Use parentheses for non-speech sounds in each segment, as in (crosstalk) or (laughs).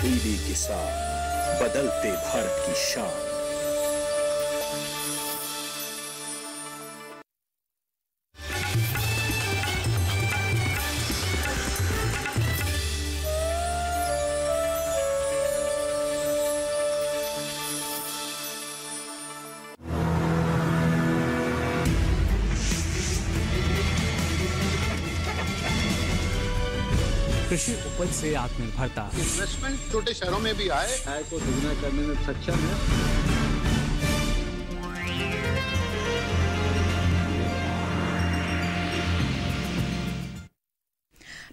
तब्दीली के साथ बदलते भारत की शान। से आत्मनिर्भरता। इन्वेस्टमेंट छोटे शहरों में भी आए। आय को दुगना करने में सक्षम है।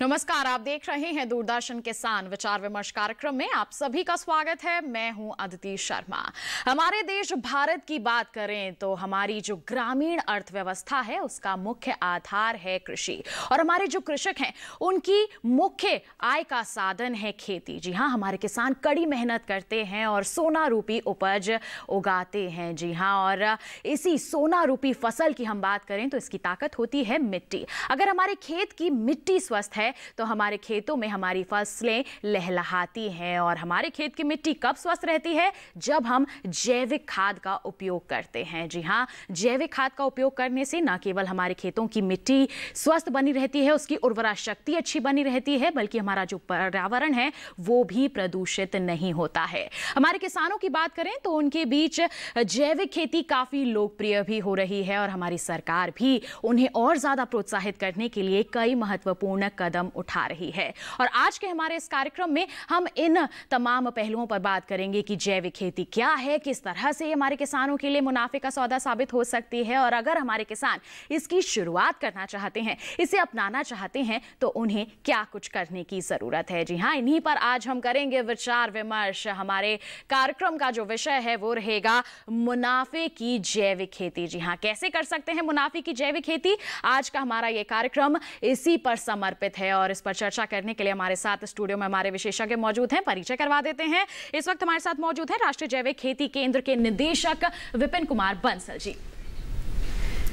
नमस्कार, आप देख रहे हैं दूरदर्शन किसान विचार विमर्श कार्यक्रम में आप सभी का स्वागत है। मैं हूँ अदिति शर्मा। हमारे देश भारत की बात करें तो हमारी जो ग्रामीण अर्थव्यवस्था है, उसका मुख्य आधार है कृषि। और हमारे जो कृषक हैं, उनकी मुख्य आय का साधन है खेती। जी हाँ हमारे किसान कड़ी मेहनत करते हैं और सोना रूपी उपज उगाते हैं। जी हाँ और इसी सोना रूपी फ़सल की हम बात करें तो इसकी ताकत होती है मिट्टी। अगर हमारे खेत की मिट्टी स्वस्थ है तो हमारे खेतों में हमारी फ़सलें लहलहाती हैं और हमारे खेत की मिट्टी कब स्वस्थ रहती है? जब हम जैविक खाद का उपयोग करते हैं। जी हाँ जैविक खाद का उपयोग करने से न केवल हमारे खेतों की मिट्टी स्वस्थ बनी रहती है, उसकी उर्वरा शक्ति अच्छी बनी रहती है, बल्कि हमारा जो पर्यावरण है, वो भी प्रदूषित नहीं होता है। हमारे किसानों की बात करें तो उनके बीच जैविक खेती काफ़ी लोकप्रिय भी हो रही है और हमारी सरकार भी उन्हें और ज़्यादा प्रोत्साहित करने के लिए कई महत्वपूर्ण कदम उठा रही है। और आज के हमारे इस कार्यक्रम में हम इन तमाम पहलुओं पर बात करेंगे कि जैविक खेती क्या है, किस तरह से हमारे किसानों के लिए मुनाफे का सौदा साबित हो सकती है और अगर हमारे किसान इसकी शुरुआत करना चाहते हैं, इसे अपनाना चाहते हैं तो उन्हें क्या कुछ करने की ज़रूरत है? जी हाँ इन्हीं पर आज हम करेंगे विचार विमर्श। हमारे कार्यक्रम का जो विषय है, वो रहेगा मुनाफे की जैविक खेती। जी हाँ कैसे कर सकते हैं मुनाफे की जैविक खेती? आज का हमारा ये कार्यक्रम इसी पर समर्पित है। और इस पर चर्चा करने के लिए हमारे साथ स्टूडियो में हमारे विशेषज्ञ मौजूद हैं। परिचय करवा देते हैं। इस वक्त हमारे साथ मौजूद है राष्ट्रीय जैविक खेती केंद्र के निदेशक विपिन कुमार बंसल जी।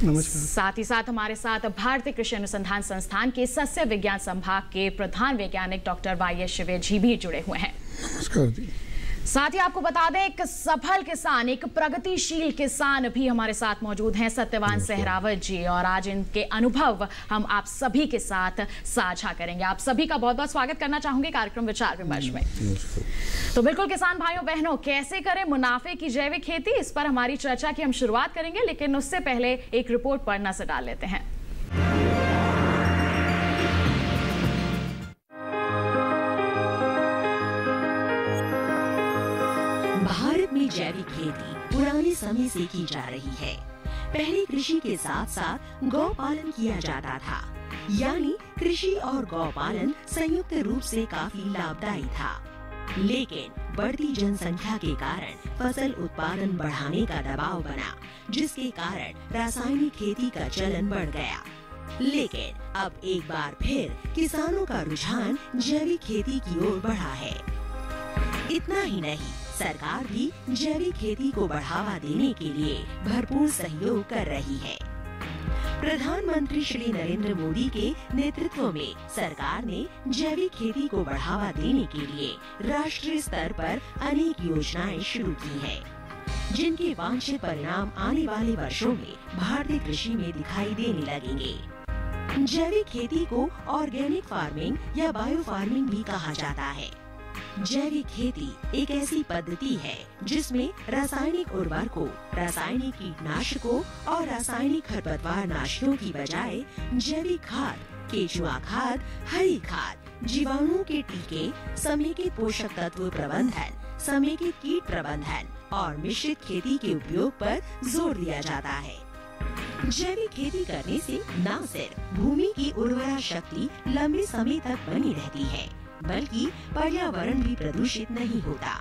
नमस्कार। साथ ही साथ हमारे साथ भारतीय कृषि अनुसंधान संस्थान के सस्य विज्ञान संभाग के प्रधान वैज्ञानिक डॉक्टर वाई एस शिवे जी भी जुड़े हुए हैं। नमस्कार जी। साथ ही आपको बता दें एक सफल किसान एक प्रगतिशील किसान भी हमारे साथ मौजूद हैं सत्यवान सहरावत जी। और आज इनके अनुभव हम आप सभी के साथ साझा करेंगे। आप सभी का बहुत बहुत स्वागत करना चाहूँगे कार्यक्रम विचार विमर्श में। तो बिल्कुल किसान भाइयों बहनों कैसे करें मुनाफे की जैविक खेती? इस पर हमारी चर्चा की हम शुरुआत करेंगे लेकिन उससे पहले एक रिपोर्ट पर नज़र डाल लेते हैं। भारत में जैविक खेती पुराने समय से की जा रही है। पहले कृषि के साथ साथ गौ पालन किया जाता था। यानी कृषि और गौ पालन संयुक्त रूप से काफ़ी लाभदायी था। लेकिन बढ़ती जनसंख्या के कारण फ़सल उत्पादन बढ़ाने का दबाव बना, जिसके कारण रासायनिक खेती का चलन बढ़ गया। लेकिन अब एक बार फिर किसानों का रुझान जैविक खेती की ओर बढ़ा है। इतना ही नहीं सरकार भी जैविक खेती को बढ़ावा देने के लिए भरपूर सहयोग कर रही है। प्रधानमंत्री श्री नरेंद्र मोदी के नेतृत्व में सरकार ने जैविक खेती को बढ़ावा देने के लिए राष्ट्रीय स्तर पर अनेक योजनाएँ शुरू की हैं, जिनके वांछित परिणाम आने वाले वर्षों में भारतीय कृषि में दिखाई देने लगेंगे। जैविक खेती को ऑर्गेनिक फ़ार्मिंग या बायो फ़ार्मिंग भी कहा जाता है। जैविक खेती एक ऐसी पद्धति है जिसमें रासायनिक उर्वरकों, रासायनिक कीटनाशकों और रासायनिक खरपतवार नाशकों की बजाय जैविक खाद केचुआ खाद हरी खाद जीवाणुओं के टीके समेकित पोषक तत्व प्रबंधन समेकित कीट प्रबंधन और मिश्रित खेती के उपयोग पर ज़ोर दिया जाता है। जैविक खेती करने से न सिर्फ़ भूमि की उर्वरा शक्ति लंबे समय तक बनी रहती है बल्कि पर्यावरण भी प्रदूषित नहीं होता।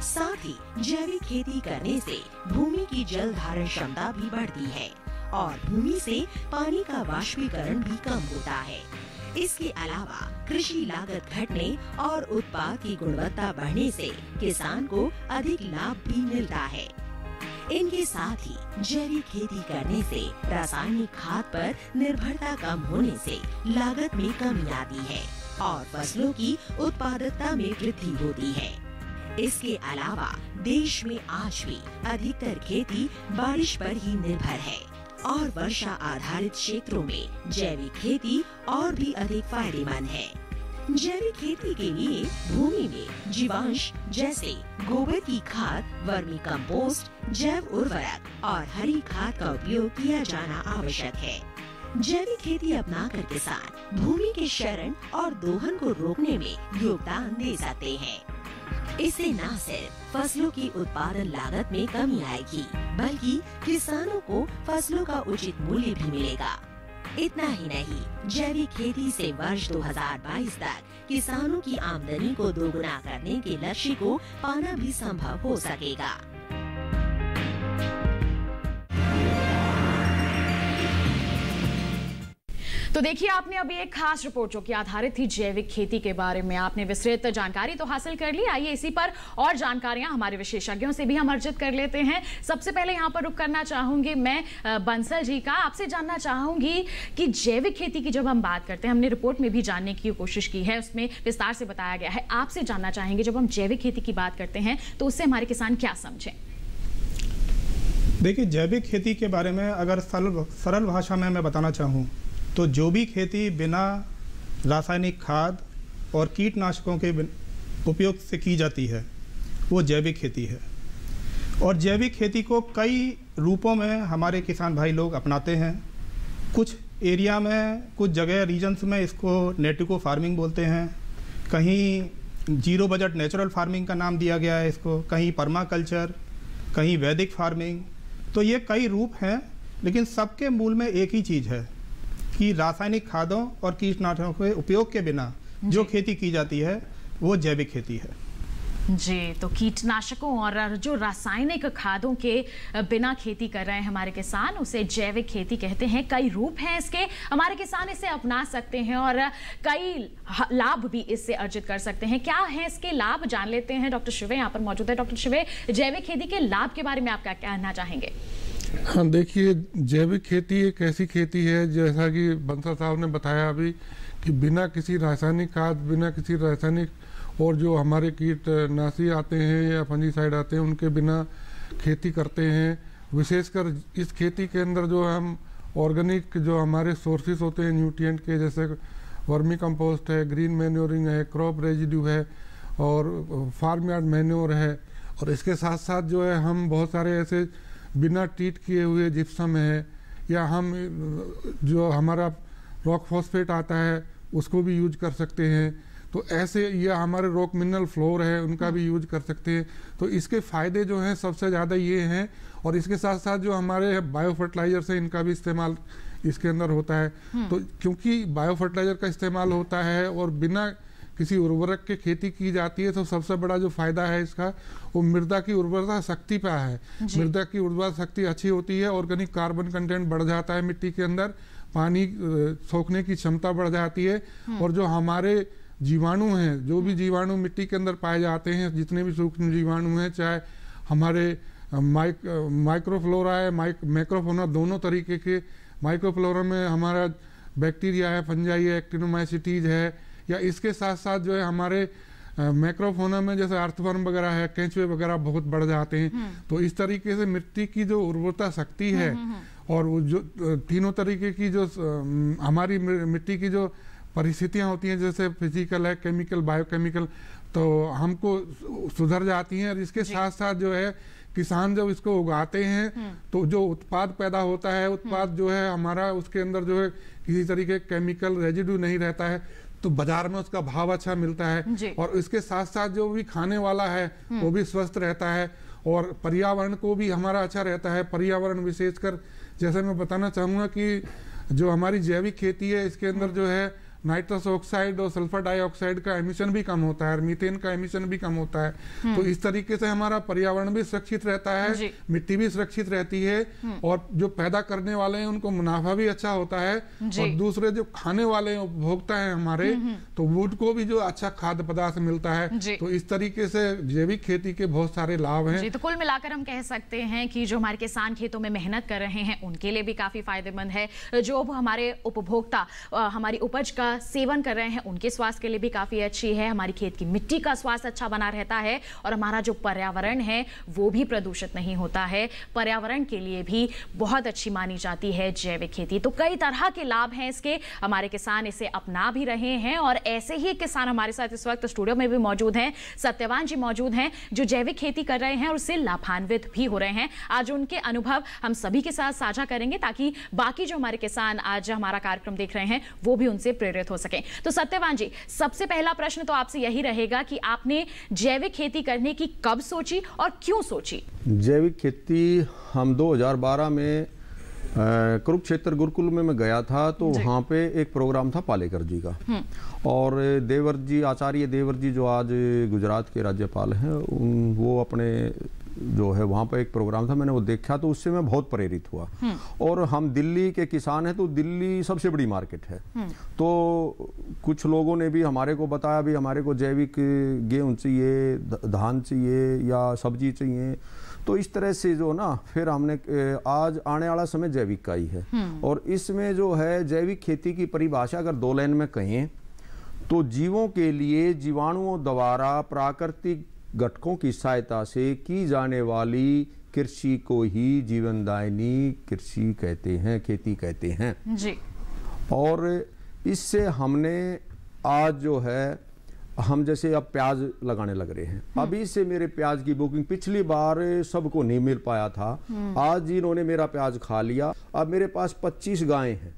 साथ ही जैविक खेती करने से भूमि की जल धारण क्षमता भी बढ़ती है और भूमि से पानी का वाष्पीकरण भी कम होता है। इसके अलावा कृषि लागत घटने और उत्पाद की गुणवत्ता बढ़ने से किसान को अधिक लाभ भी मिलता है। इनके साथ ही जैविक खेती करने से रासायनिक खाद पर निर्भरता कम होने से लागत में कमी आती है। और फ़सलों की उत्पादकता में वृद्धि होती है। इसके अलावा देश में आज भी अधिकतर खेती बारिश पर ही निर्भर है और वर्षा आधारित क्षेत्रों में जैविक खेती और भी अधिक फ़ायदेमंद है। जैविक खेती के लिए भूमि में जीवांश जैसे गोबर की खाद, वर्मी कंपोस्ट, जैव उर्वरक और हरी खाद का उपयोग किया जाना आवश्यक है। जैविक खेती अपना कर किसान भूमि के शरण और दोहन को रोकने में योगदान दे सकते हैं। इससे न सिर्फ़ फ़सलों की उत्पादन लागत में कमी आएगी, बल्कि किसानों को फ़सलों का उचित मूल्य भी मिलेगा। इतना ही नहीं, जैविक खेती से वर्ष 2022 तक किसानों की आमदनी को दोगुना करने के लक्ष्य को पाना भी संभव हो सकेगा। तो देखिए, आपने अभी एक खास रिपोर्ट जो कि आधारित थी जैविक खेती के बारे में आपने विस्तृत जानकारी तो हासिल कर ली। आइए इसी पर और जानकारियाँ हमारे विशेषज्ञों से भी हम अर्जित कर लेते हैं। सबसे पहले यहाँ पर रुक करना चाहूँगी मैं बंसल जी का। आपसे जानना चाहूँगी कि जैविक खेती की जब हम बात करते हैं, हमने रिपोर्ट में भी जानने की कोशिश की है, उसमें विस्तार से बताया गया है। आपसे जानना चाहेंगे, जब हम जैविक खेती की बात करते हैं तो उससे हमारे किसान क्या समझें? देखिए, जैविक खेती के बारे में अगर सरल सरल भाषा में मैं बताना चाहूँ तो जो भी खेती बिना रासायनिक खाद और कीटनाशकों के उपयोग से की जाती है, वो जैविक खेती है। और जैविक खेती को कई रूपों में हमारे किसान भाई लोग अपनाते हैं। कुछ एरिया में, कुछ जगह रीजन्स में इसको नेटिको फ़ार्मिंग बोलते हैं। कहीं ज़ीरो बजट नेचुरल फ़ार्मिंग का नाम दिया गया है इसको। कहीं परमा कल्चर कहीं वैदिक फ़ार्मिंग तो ये कई रूप हैं, लेकिन सबके मूल में एक ही चीज़ है। कि रासायनिक खादों और कीटनाशकों के उपयोग के बिना जो खेती की जाती है वो जैविक खेती है। जी तो कीटनाशकों और जो रासायनिक खादों के बिना खेती कर रहे हैं हमारे किसान उसे जैविक खेती कहते हैं। कई रूप हैं इसके। हमारे किसान इसे अपना सकते हैं और कई लाभ भी इससे अर्जित कर सकते हैं। क्या है इसके लाभ? जान लेते हैं। डॉक्टर शिवे यहाँ पर मौजूद है। डॉक्टर शिवे जैविक खेती के लाभ के बारे में आप क्या कहना चाहेंगे? हाँ देखिए, जैविक खेती एक ऐसी खेती है, जैसा कि बंसल साहब ने बताया अभी कि बिना किसी रासायनिक खाद, बिना किसी रासायनिक और जो हमारे कीटनाशी आते हैं या फंजीसाइड आते हैं, उनके बिना खेती करते हैं। विशेषकर इस खेती के अंदर जो हम ऑर्गेनिक जो हमारे सोर्सेज होते हैं, न्यूट्रिएंट के, जैसे वर्मी कंपोस्ट है, ग्रीन मैन्योरिंग है, क्रॉप रेजिड्यू है और फार्म यार्ड मैन्योर है। और इसके साथ साथ जो है, हम बहुत सारे ऐसे बिना ट्रीट किए हुए जिप्सम है या हम जो हमारा रॉक फॉस्फेट आता है उसको भी यूज़ कर सकते हैं। तो ऐसे या हमारे रॉक मिनरल फ्लोर है उनका भी यूज़ कर सकते हैं। तो इसके फ़ायदे जो हैं सबसे ज़्यादा ये हैं और इसके साथ साथ जो हमारे बायो फर्टिलाइजर्स हैं इनका भी इस्तेमाल इसके अंदर होता है। तो क्योंकि बायो फर्टिलाइज़र का इस्तेमाल होता है और बिना किसी उर्वरक की खेती की जाती है तो सबसे बड़ा जो फ़ायदा है इसका वो मृदा की उर्वरता शक्ति पे है। मृदा की उर्वरा शक्ति अच्छी होती है ऑर्गेनिक कार्बन कंटेंट बढ़ जाता है मिट्टी के अंदर पानी सोखने की क्षमता बढ़ जाती है और जो हमारे जीवाणु हैं जो भी जीवाणु मिट्टी के अंदर पाए जाते हैं जितने भी सूक्ष्म जीवाणु हैं चाहे हमारे माइक माइक्रोफ्लोरा है माइक मैक्रोफोना दोनों तरीके के माइक्रोफ्लोरा में हमारा बैक्टीरिया है फंजाई है एक्टिनोमाइसिटीज है या इसके साथ साथ जो है हमारे मैक्रोफोना में जैसे अर्थवर्म वगैरह है केंचुए वगैरह बहुत बढ़ जाते हैं। तो इस तरीके से मिट्टी की जो उर्वरता शक्ति है और वो जो तीनों तरीके की जो हमारी मिट्टी की जो परिस्थितियाँ होती हैं जैसे फ़िज़िकल है केमिकल बायोकेमिकल तो हमको सुधर जाती हैं और इसके साथ साथ जो है किसान जब इसको उगाते हैं तो जो उत्पाद पैदा होता है उत्पाद जो है हमारा उसके अंदर जो है किसी तरीके केमिकल रेजिड्यू नहीं रहता है। तो बाज़ार में उसका भाव अच्छा मिलता है और इसके साथ साथ जो भी खाने वाला है वो भी स्वस्थ रहता है और पर्यावरण को भी हमारा अच्छा रहता है। पर्यावरण विशेषकर जैसे मैं बताना चाहूँगा कि जो हमारी जैविक खेती है इसके अंदर जो है नाइट्रस ऑक्साइड और सल्फ़र डाइऑक्साइड का एमिशन भी कम होता है और मीथेन का एमिशन भी कम होता है। तो इस तरीके से हमारा पर्यावरण भी सुरक्षित रहता है मिट्टी भी सुरक्षित रहती है और जो पैदा करने वाले हैं उनको मुनाफा भी अच्छा होता है और दूसरे जो खाने वाले उपभोक्ता है हमारे तो उनको भी जो अच्छा खाद्य पदार्थ मिलता है। तो इस तरीके से जैविक खेती के बहुत सारे लाभ हैं। तो कुल मिलाकर हम कह सकते हैं कि जो हमारे किसान खेतों में मेहनत कर रहे हैं उनके लिए भी काफ़ी फ़ायदेमंद है। जो हमारे उपभोक्ता हमारी उपज का सेवन कर रहे हैं, उनके स्वास्थ्य के लिए भी काफ़ी अच्छी है। हमारी खेत की मिट्टी का स्वास्थ्य अच्छा बना रहता है और हमारा जो पर्यावरण है, वो भी प्रदूषित नहीं होता है। पर्यावरण के लिए भी बहुत अच्छी मानी जाती है जैविक खेती। तो कई तरह के लाभ हैं इसके। हमारे किसान इसे अपना भी रहे हैं और ऐसे ही किसान हमारे साथ इस वक्त स्टूडियो में भी मौजूद हैं। सत्यवान जी मौजूद हैं, जो जैविक खेती कर रहे हैं और उससे लाभान्वित भी हो रहे हैं। आज उनके अनुभव हम सभी के साथ साझा करेंगे ताकि बाकी जो हमारे किसान आज हमारा कार्यक्रम देख रहे हैं, वो भी उनसे प्रेरित हो सके। तो सत्यवान जी सबसे पहला प्रश्न तो आपसे यही रहेगा कि आपने जैविक खेती करने की कब सोची और क्यों सोची? जैविक खेती हम 2012 में कुरुक्षेत्र गुरुकुल में मैं गया था तो वहाँ पे एक प्रोग्राम था पालेकर जी का। और देवर जी आचार्य देवर जी जो आज गुजरात के राज्यपाल हैं उन वो अपने जो है वहाँ पर एक प्रोग्राम था मैंने वो देखा तो उससे मैं बहुत प्रेरित हुआ। और हम दिल्ली के किसान हैं तो दिल्ली सबसे बड़ी मार्केट है। तो कुछ लोगों ने भी हमारे को बताया भी हमारे को जैविक गेहूँ चाहिए धान चाहिए या सब्ज़ी चाहिए। तो इस तरह से जो ना फिर हमने आज आने वाला समय जैविक का ही है। और इसमें जो है जैविक खेती की परिभाषा अगर दो लाइन में कहें तो जीवों के लिए जीवाणुओं द्वारा प्राकृतिक घटकों की सहायता से की जाने वाली कृषि को ही जीवनदायिनी कृषि कहते हैं खेती कहते हैं। जी। और इससे हमने आज जो है हम जैसे अब प्याज लगाने लग रहे हैं। अभी से मेरे प्याज की बुकिंग पिछली बार सबको नहीं मिल पाया था। आज इन्होंने मेरा प्याज खा लिया। अब मेरे पास 25 गायें हैं।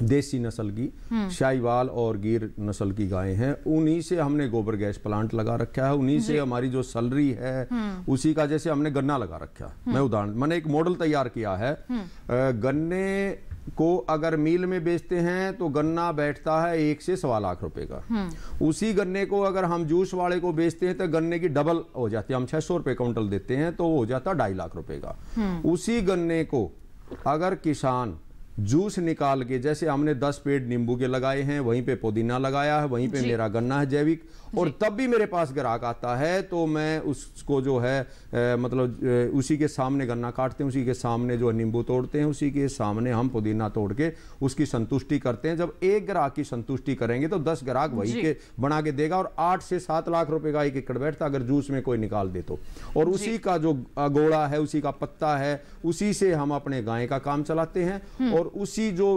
देसी नस्ल की शाहीवाल और गिर नस्ल की गायें हैं। उन्हीं से हमने गोबर गैस प्लांट लगा रखा है। उन्हीं से हमारी जो सलरी है उसी का जैसे हमने गन्ना लगा रखा। है मैं उदाहरण मैंने एक मॉडल तैयार किया है। गन्ने को अगर मील में बेचते हैं तो गन्ना बैठता है एक से सवा लाख रुपए का। उसी गन्ने को अगर हम जूस वाले को बेचते हैं तो गन्ने की डबल हो जाती है। हम छह सौ रुपए काउंटल देते हैं तो हो जाता ढाई लाख रुपए का। उसी गन्ने को अगर किसान जूस निकाल के जैसे हमने 10 पेड़ नींबू के लगाए हैं वहीं पे पुदीना लगाया है वहीं पे मेरा गन्ना है जैविक और तब भी मेरे पास ग्राहक आता है तो मैं उसको जो है मतलब उसी के सामने गन्ना काटते हैं उसी के सामने जो नींबू तोड़ते हैं उसी के सामने हम पुदीना तोड़ के उसकी संतुष्टि करते हैं। जब एक ग्राहक की संतुष्टि करेंगे तो दस ग्राहक वही के बना के देगा और आठ से सात लाख रुपए का एक एकड़ बैठता अगर जूस में कोई निकाल दे तो। और उसी का जो गोड़ा है उसी का पत्ता है उसी से हम अपने गाय का काम चलाते हैं और उसी जो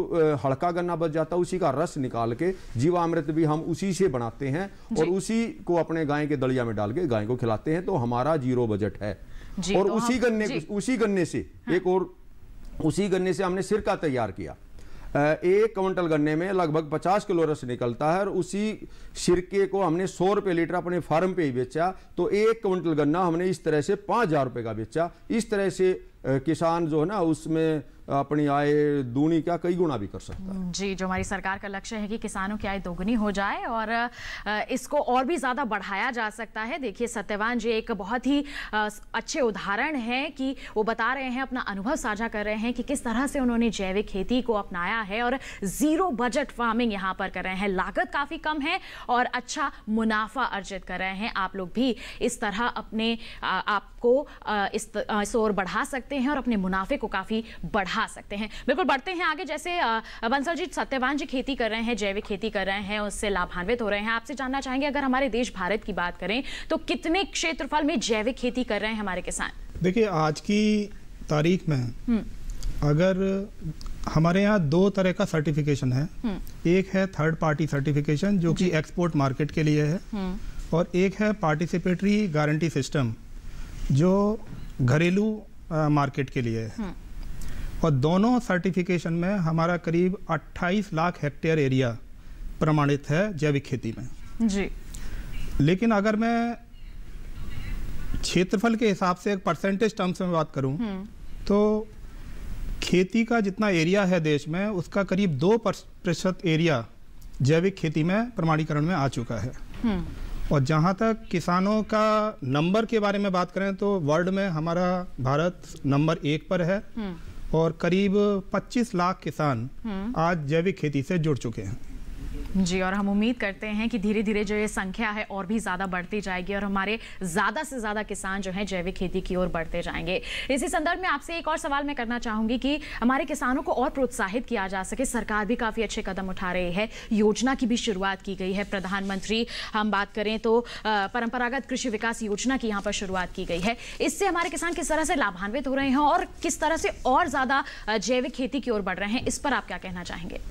हड़का गन्ना बच जाता है उसी का रस निकाल के जीवामृत भी हम उसी से बनाते हैं और उसी को अपने गाय के दलिया में डाल के गाय को खिलाते हैं तो हमारा ज़ीरो बजट है। जी, और तो उसी हम- गन्ने उसी गन्ने से हाँ। एक और उसी गन्ने से हमने सिरका तैयार किया। एक क्विंटल गन्ने में लगभग 50 किलो रस निकलता है और उसी सिरके को हमने सौ रुपये लीटर अपने फार्म पे ही बेचा तो एक क्विंटल गन्ना हमने इस तरह से पाँच हज़ार रुपये का बेचा। इस तरह से किसान जो है ना उसमें अपनी आय दूनी क्या कई गुना भी कर सकता है। जी, जो हमारी सरकार का लक्ष्य है कि किसानों की आय दोगुनी हो जाए और इसको और भी ज़्यादा बढ़ाया जा सकता है। देखिए, सत्यवान जी, एक बहुत ही अच्छे उदाहरण हैं कि वो बता रहे हैं, अपना अनुभव साझा कर रहे हैं कि किस तरह से उन्होंने जैविक खेती को अपनाया है और ज़ीरो बजट फ़ार्मिंग यहाँ पर कर रहे हैं। लागत काफ़ी कम है और अच्छा मुनाफा अर्जित कर रहे हैं। आप लोग भी इस तरह अपने आपको इस ओर बढ़ा सकते हैं और अपने मुनाफे को काफ़ी बढ़ा सकते हैं। बिल्कुल बढ़ते हैं आगे जैसे बंसल जी सत्यवान जी खेती कर रहे हैं जैविक खेती कर रहे हैं उससे लाभान्वित हो रहे हैं। आपसे जानना चाहेंगे अगर हमारे देश भारत की बात करें तो कितने क्षेत्रफल में जैविक खेती कर रहे हैं हमारे किसान? देखिए आज की तारीख में अगर हमारे यहाँ दो तरह का सर्टिफिकेशन है। एक है थर्ड पार्टी सर्टिफिकेशन जो कि एक्सपोर्ट मार्केट के लिए है। और एक है पार्टिसिपेटरी गारंटी सिस्टम जो घरेलू मार्केट के लिए है। और दोनों सर्टिफिकेशन में हमारा करीब 28 लाख हेक्टेयर एरिया प्रमाणित है जैविक खेती में। जी। लेकिन अगर मैं क्षेत्रफल के हिसाब से एक परसेंटेज टर्म्स में बात करूँ तो खेती का जितना एरिया है देश में उसका करीब दो प्रतिशत एरिया जैविक खेती में प्रमाणीकरण में आ चुका है। और जहाँ तक किसानों का नंबर के बारे में बात करें तो वर्ल्ड में हमारा भारत नंबर एक पर है। और करीब 25 लाख किसान आज जैविक खेती से जुड़ चुके हैं। जी, और हम उम्मीद करते हैं कि धीरे धीरे जो ये संख्या है और भी ज़्यादा बढ़ती जाएगी और हमारे ज़्यादा से ज़्यादा किसान जो हैं जैविक खेती की ओर बढ़ते जाएँगे। इसी संदर्भ में आपसे एक और सवाल मैं करना चाहूँगी कि हमारे किसानों को और प्रोत्साहित किया जा सके। सरकार भी काफ़ी अच्छे कदम उठा रही है। योजना की भी शुरुआत की गई है। प्रधानमंत्री, हम बात करें तो परंपरागत कृषि विकास योजना की यहाँ पर शुरुआत की गई है। इससे हमारे किसान किस तरह से लाभान्वित हो रहे हैं और किस तरह से और ज़्यादा जैविक खेती की ओर बढ़ रहे हैं, इस पर आप क्या कहना चाहेंगे?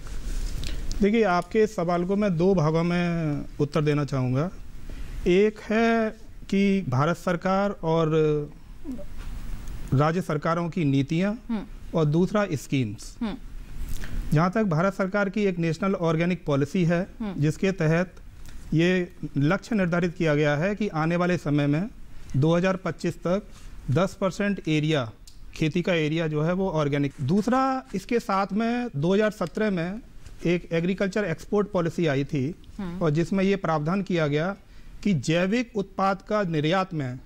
देखिए आपके इस सवाल को मैं दो भागों में उत्तर देना चाहूँगा। एक है कि भारत सरकार और राज्य सरकारों की नीतियाँ और दूसरा स्कीम्स। जहाँ तक भारत सरकार की एक नेशनल ऑर्गेनिक पॉलिसी है जिसके तहत ये लक्ष्य निर्धारित किया गया है कि आने वाले समय में 2025 तक 10 परसेंट एरिया खेती का एरिया जो है वो ऑर्गेनिक। दूसरा इसके साथ में 2017 में एक एग्रीकल्चर एक्सपोर्ट पॉलिसी आई थी और जिसमें ये प्रावधान किया गया कि जैविक उत्पाद का निर्यात में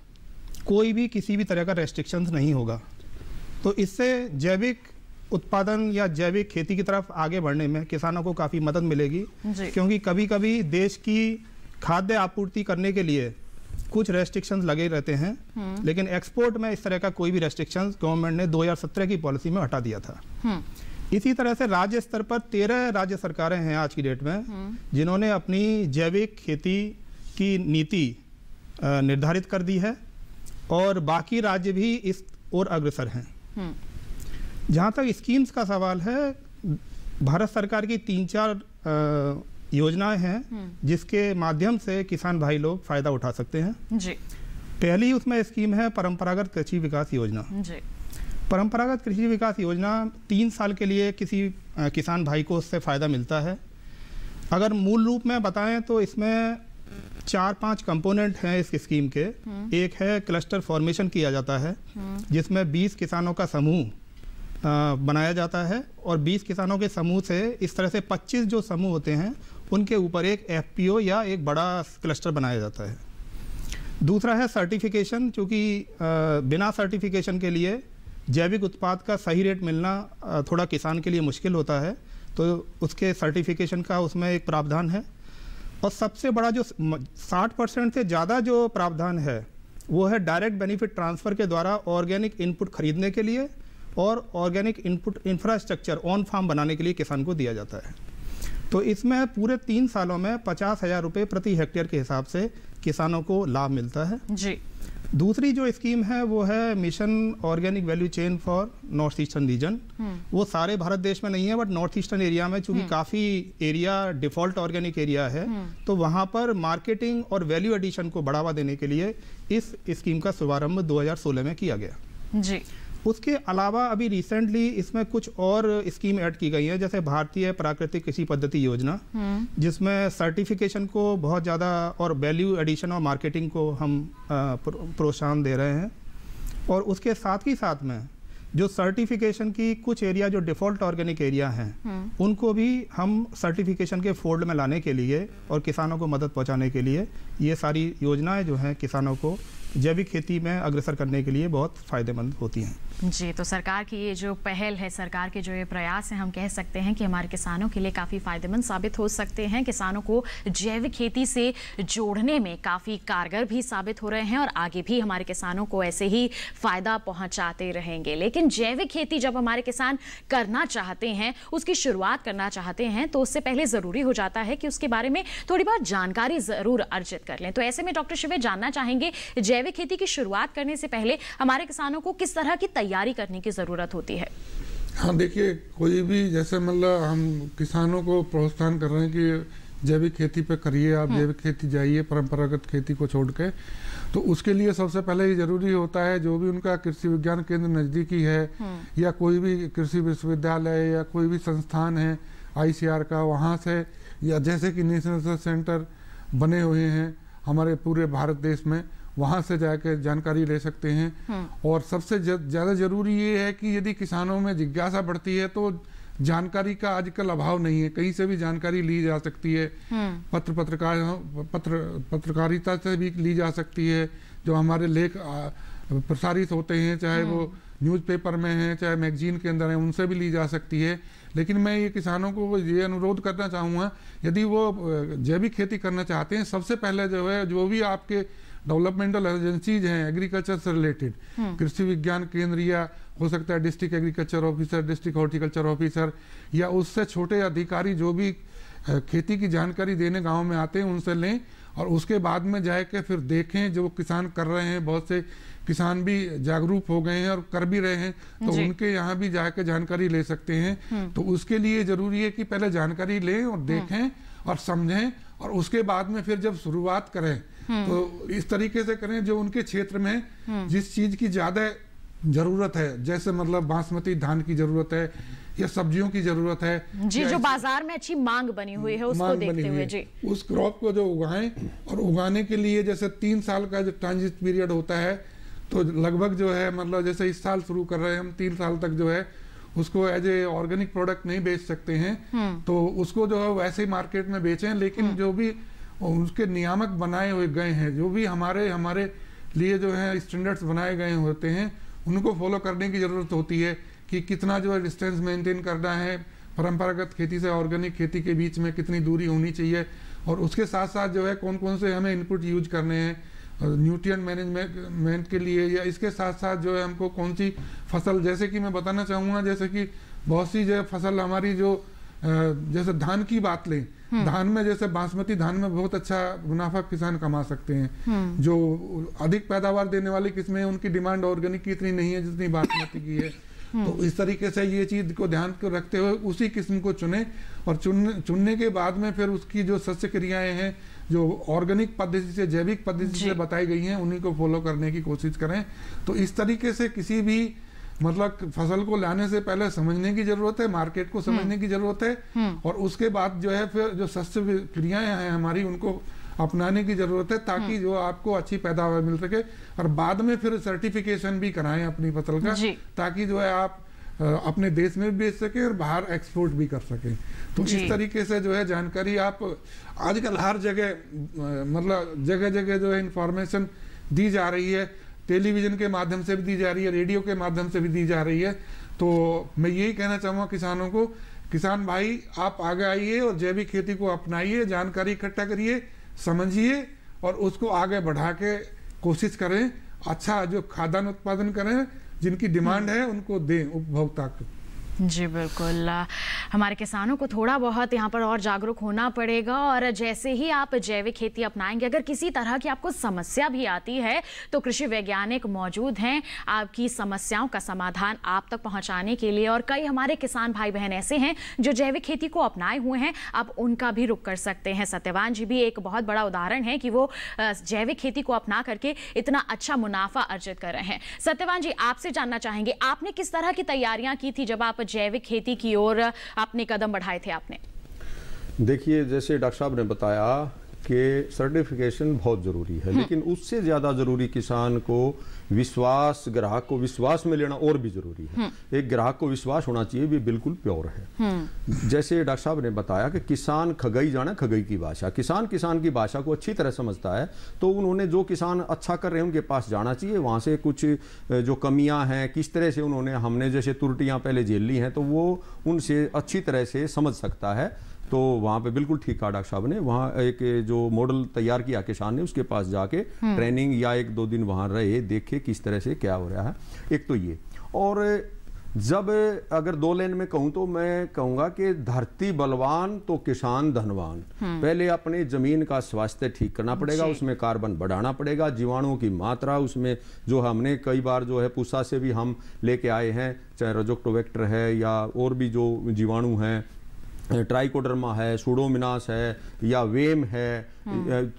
कोई भी किसी भी तरह का रेस्ट्रिक्शंस नहीं होगा। तो इससे जैविक उत्पादन या जैविक खेती की तरफ़ आगे बढ़ने में किसानों को काफ़ी मदद मिलेगी क्योंकि कभी कभी देश की खाद्य आपूर्ति करने के लिए कुछ रेस्ट्रिक्शंस लगे रहते हैं लेकिन एक्सपोर्ट में इस तरह का कोई भी रेस्ट्रिक्शंस गवर्नमेंट ने 2017 की पॉलिसी में हटा दिया था। इसी तरह से राज्य स्तर पर तेरह राज्य सरकारें हैं आज की डेट में जिन्होंने अपनी जैविक खेती की नीति निर्धारित कर दी है और बाकी राज्य भी इस ओर अग्रसर हैं। जहाँ तक स्कीम्स का सवाल है भारत सरकार की तीन चार योजनाएँ हैं जिसके माध्यम से किसान भाई लोग फ़ायदा उठा सकते हैं। जी। पहली उसमें स्कीम है परंपरागत कृषि विकास योजना। जी। परंपरागत कृषि विकास योजना तीन साल के लिए किसी किसान भाई को उससे फ़ायदा मिलता है। अगर मूल रूप में बताएँ तो इसमें चार पाँच कंपोनेंट हैं इस स्कीम के। एक है क्लस्टर फॉर्मेशन किया जाता है जिसमें 20 किसानों का समूह बनाया जाता है और 20 किसानों के समूह से इस तरह से 25 जो समूह होते हैं उनके ऊपर एक एफपीओ या एक बड़ा क्लस्टर बनाया जाता है। दूसरा है सर्टिफिकेशन क्योंकि अ, बिना सर्टिफिकेशन के लिए जैविक उत्पाद का सही रेट मिलना थोड़ा किसान के लिए मुश्किल होता है तो उसके सर्टिफिकेशन का उसमें एक प्रावधान है। और सबसे बड़ा जो साठ परसेंट से ज़्यादा जो प्रावधान है, वो है डायरेक्ट बेनिफिट ट्रांसफ़र के द्वारा ऑर्गेनिक इनपुट खरीदने के लिए और organic input infrastructure on farm बनाने के लिए किसान को दिया जाता है। तो इसमें पूरे तीन सालों में पचास हज़ार रुपये प्रति हेक्टेयर के हिसाब से किसानों को लाभ मिलता है। जी। दूसरी जो स्कीम है वो है mission organic value chain for north eastern region. वो सारे भारत देश में नहीं है बट नॉर्थ ईस्टर्न एरिया में चूँकि काफ़ी एरिया डिफ़ॉल्ट ऑर्गेनिक एरिया है तो वहाँ पर मार्केटिंग और वैल्यू एडिशन को बढ़ावा देने के लिए इस स्कीम का शुभारंभ 2016 में किया गया। जी। उसके अलावा अभी रिसेंटली इसमें कुछ और स्कीम ऐड की गई है जैसे भारतीय प्राकृतिक कृषि पद्धति योजना जिसमें सर्टिफिकेशन को बहुत ज़्यादा और वैल्यू एडिशन और मार्केटिंग को हम प्रोत्साहन दे रहे हैं। और उसके साथ ही साथ में जो सर्टिफिकेशन की कुछ एरिया जो डिफ़ॉल्ट ऑर्गेनिक एरिया हैं उनको भी हम सर्टिफिकेशन के फोल्ड में लाने के लिए और किसानों को मदद पहुँचाने के लिए ये सारी योजनाएँ जो हैं किसानों को जैविक खेती में अग्रसर करने के लिए बहुत फ़ायदेमंद होती हैं। जी तो सरकार की ये जो पहल है, सरकार के जो ये प्रयास हैं, हम कह सकते हैं कि हमारे किसानों के लिए काफ़ी फ़ायदेमंद साबित हो सकते हैं। किसानों को जैविक खेती से जोड़ने में काफ़ी कारगर भी साबित हो रहे हैं और आगे भी हमारे किसानों को ऐसे ही फ़ायदा पहुंचाते रहेंगे। लेकिन जैविक खेती जब हमारे किसान करना चाहते हैं, उसकी शुरुआत करना चाहते हैं तो उससे पहले ज़रूरी हो जाता है कि उसके बारे में थोड़ी बहुत जानकारी ज़रूर अर्जित कर लें। तो ऐसे में डॉक्टर शिवे जानना चाहेंगे, जैविक खेती की शुरुआत करने से पहले हमारे किसानों को किस तरह की तैयारी करने की ज़रूरत होती है? हाँ देखिए कोई भी जैसे मतलब हम किसानों को प्रोत्साहन कर रहे हैं कि जैविक खेती पे करिए आप जैविक खेती जाइए परंपरागत खेती को छोड़ के। तो उसके लिए सबसे पहले ये ज़रूरी होता है जो भी उनका कृषि विज्ञान केंद्र नज़दीकी है या कोई भी कृषि विश्वविद्यालय या कोई भी संस्थान है आईसीआर का वहाँ से या जैसे कि नेशनल सेंटर बने हुए हैं हमारे पूरे भारत देश में वहाँ से जाकर जानकारी ले सकते हैं। और सबसे ज़्यादा ज़रूरी ये है कि यदि किसानों में जिज्ञासा बढ़ती है तो जानकारी का आजकल अभाव नहीं है। कहीं से भी जानकारी ली जा सकती है। पत्र पत्रकार पत्र पत्रकारिता से भी ली जा सकती है। जो हमारे लेख प्रसारित होते हैं चाहे वो न्यूज़पेपर में है चाहे मैगजीन के अंदर है उनसे भी ली जा सकती है। लेकिन मैं ये किसानों को ये अनुरोध करना चाहूँगा यदि वो जैविक खेती करना चाहते हैं सबसे पहले जो है जो भी आपके डेवलपमेंटल एजेंसीज हैं एग्रीकल्चर से रिलेटेड कृषि विज्ञान केंद्र या हो सकता है district agriculture officer district horticulture officer या उससे छोटे अधिकारी जो भी खेती की जानकारी देने गाँव में आते हैं उनसे लें और उसके बाद में जाके फिर देखें जो किसान कर रहे हैं। बहुत से किसान भी जागरूक हो गए हैं और कर भी रहे हैं तो उनके यहाँ भी जाके जानकारी ले सकते हैं। तो उसके लिए ज़रूरी है कि पहले जानकारी लें और देखें और समझें और उसके बाद में फिर जब शुरुआत करें तो इस तरीके से करें जो उनके क्षेत्र में जिस चीज़ की ज़्यादा ज़रूरत है जैसे मतलब बासमती धान की ज़रूरत है या सब्जियों की ज़रूरत है जी जो बाज़ार में अच्छी मांग बनी हुई है उसको देखते हुए जी। उस क्रॉप को जो उगाएँ और उगाने के लिए जैसे तीन साल का जो ट्रांजिट पीरियड होता है तो लगभग जो है मतलब जैसे इस साल शुरू कर रहे हैं हम तीन साल तक जो है उसको एज ए ऑर्गेनिक प्रोडक्ट नहीं बेच सकते हैं। तो उसको जो है वैसे ही मार्केट में बेचें लेकिन जो भी उसके नियामक बनाए हुए गए हैं। जो भी हमारे हमारे लिए जो है स्टैंडर्ड्स बनाए गए होते हैं, उनको फॉलो करने की ज़रूरत होती है कि कितना जो है डिस्टेंस मेंटेन करना है, परंपरागत खेती से ऑर्गेनिक खेती के बीच में कितनी दूरी होनी चाहिए, और उसके साथ साथ जो है कौन कौन से हमें इनपुट यूज़ करने हैं न्यूट्रिय मैनेजमेंट के लिए, या इसके साथ साथ जो है हमको कौन सी फ़सल, जैसे कि मैं बताना चाहूँगा, जैसे कि बहुत सी जो है फ़सल, हमारी जो जैसे धान की बात लें धान में जैसे बासमती धान में बहुत अच्छा मुनाफा किसान कमा सकते हैं। जो अधिक पैदावार देने वाली किस्में हैं, उनकी डिमांड ऑर्गेनिक की इतनी नहीं है जितनी बासमती की है। तो इस तरीके से ये चीज़ को ध्यान को रखते हुए उसी किस्म को चुने और चुनने चुनने के बाद में फिर उसकी जो सस्य क्रियाएँ हैं जो ऑर्गेनिक पद्धति से जैविक पद्धति से बताई गई हैं उन्हीं को फॉलो करने की कोशिश करें। तो इस तरीके से किसी भी मतलब फ़सल को लाने से पहले समझने की ज़रूरत है मार्केट को समझने की ज़रूरत है और उसके बाद जो है फिर जो सस्य क्रियाएँ हैं हमारी उनको अपनाने की ज़रूरत है ताकि जो आपको अच्छी पैदावार मिल सके और बाद में फिर सर्टिफिकेशन भी कराएँ अपनी फ़सल का ताकि जो है आप अपने देश में भी बेच सके और बाहर एक्सपोर्ट भी कर सके। तो इस तरीके से जो है जानकारी आप आजकल हर जगह मतलब जगह जगह जो है इंफॉर्मेशन दी जा रही है। टेलीविज़न के माध्यम से भी दी जा रही है रेडियो के माध्यम से भी दी जा रही है। तो मैं यही कहना चाहूँगा किसानों को किसान भाई आप आगे आइए और जैविक खेती को अपनाइए जानकारी इकट्ठा करिए समझिए और उसको आगे बढ़ा के कोशिश करें। अच्छा जो खाद्यान्न उत्पादन करें जिनकी डिमांड है उनको दें उपभोक्ता को। जी, बिल्कुल। हमारे किसानों को थोड़ा बहुत यहाँ पर और जागरूक होना पड़ेगा और जैसे ही आप जैविक खेती अपनाएँगे, अगर किसी तरह की आपको समस्या भी आती है तो कृषि वैज्ञानिक मौजूद हैं आपकी समस्याओं का समाधान आप तक पहुँचाने के लिए और कई हमारे किसान भाई बहन ऐसे हैं जो जैविक खेती को अपनाए हुए हैं आप उनका भी रुख कर सकते हैं। सत्यवान जी भी एक बहुत बड़ा उदाहरण है कि वो जैविक खेती को अपना करके इतना अच्छा मुनाफा अर्जित कर रहे हैं। सत्यवान जी, आपसे जानना चाहेंगे, आपने किस तरह की तैयारियाँ की थी जब आप जैविक खेती की ओर अपने कदम बढ़ाए थे आपने। देखिए जैसे डॉक्टर साहब ने बताया कि सर्टिफिकेशन बहुत ज़रूरी है लेकिन उससे ज़्यादा ज़रूरी किसान को विश्वास ग्राहक को विश्वास में लेना और भी ज़रूरी है। एक ग्राहक को विश्वास होना चाहिए भी बिल्कुल प्योर है। जैसे डॉक्टर साहब ने बताया कि किसान खगई जाना खगई की भाषा। किसान किसान की भाषा को अच्छी तरह समझता है तो उन्होंने जो किसान अच्छा कर रहे हैं उनके पास जाना चाहिए। वहाँ से कुछ जो कमियाँ हैं किस तरह से उन्होंने हमने जैसे त्रुटियाँ पहले झेल ली हैं तो वो उनसे अच्छी तरह से समझ सकता है। तो वहाँ पे बिल्कुल ठीक कहा डॉक्टर साहब ने। वहाँ एक जो मॉडल तैयार किया किसान ने उसके पास जाके ट्रेनिंग या एक दो दिन वहाँ रहे देखे किस तरह से क्या हो रहा है। एक तो ये। और जब अगर दो लाइन में कहूँ तो मैं कहूँगा कि धरती बलवान तो किसान धनवान। पहले अपने ज़मीन का स्वास्थ्य ठीक करना पड़ेगा उसमें कार्बन बढ़ाना पड़ेगा जीवाणुओं की मात्रा उसमें जो हमने कई बार जो है पूसा से भी हम लेके आए हैं चाहे रजोक्टोवेक्टर है या और भी जो जीवाणु हैं ट्राइकोडर्मा है सुडोमिनास है या वेम है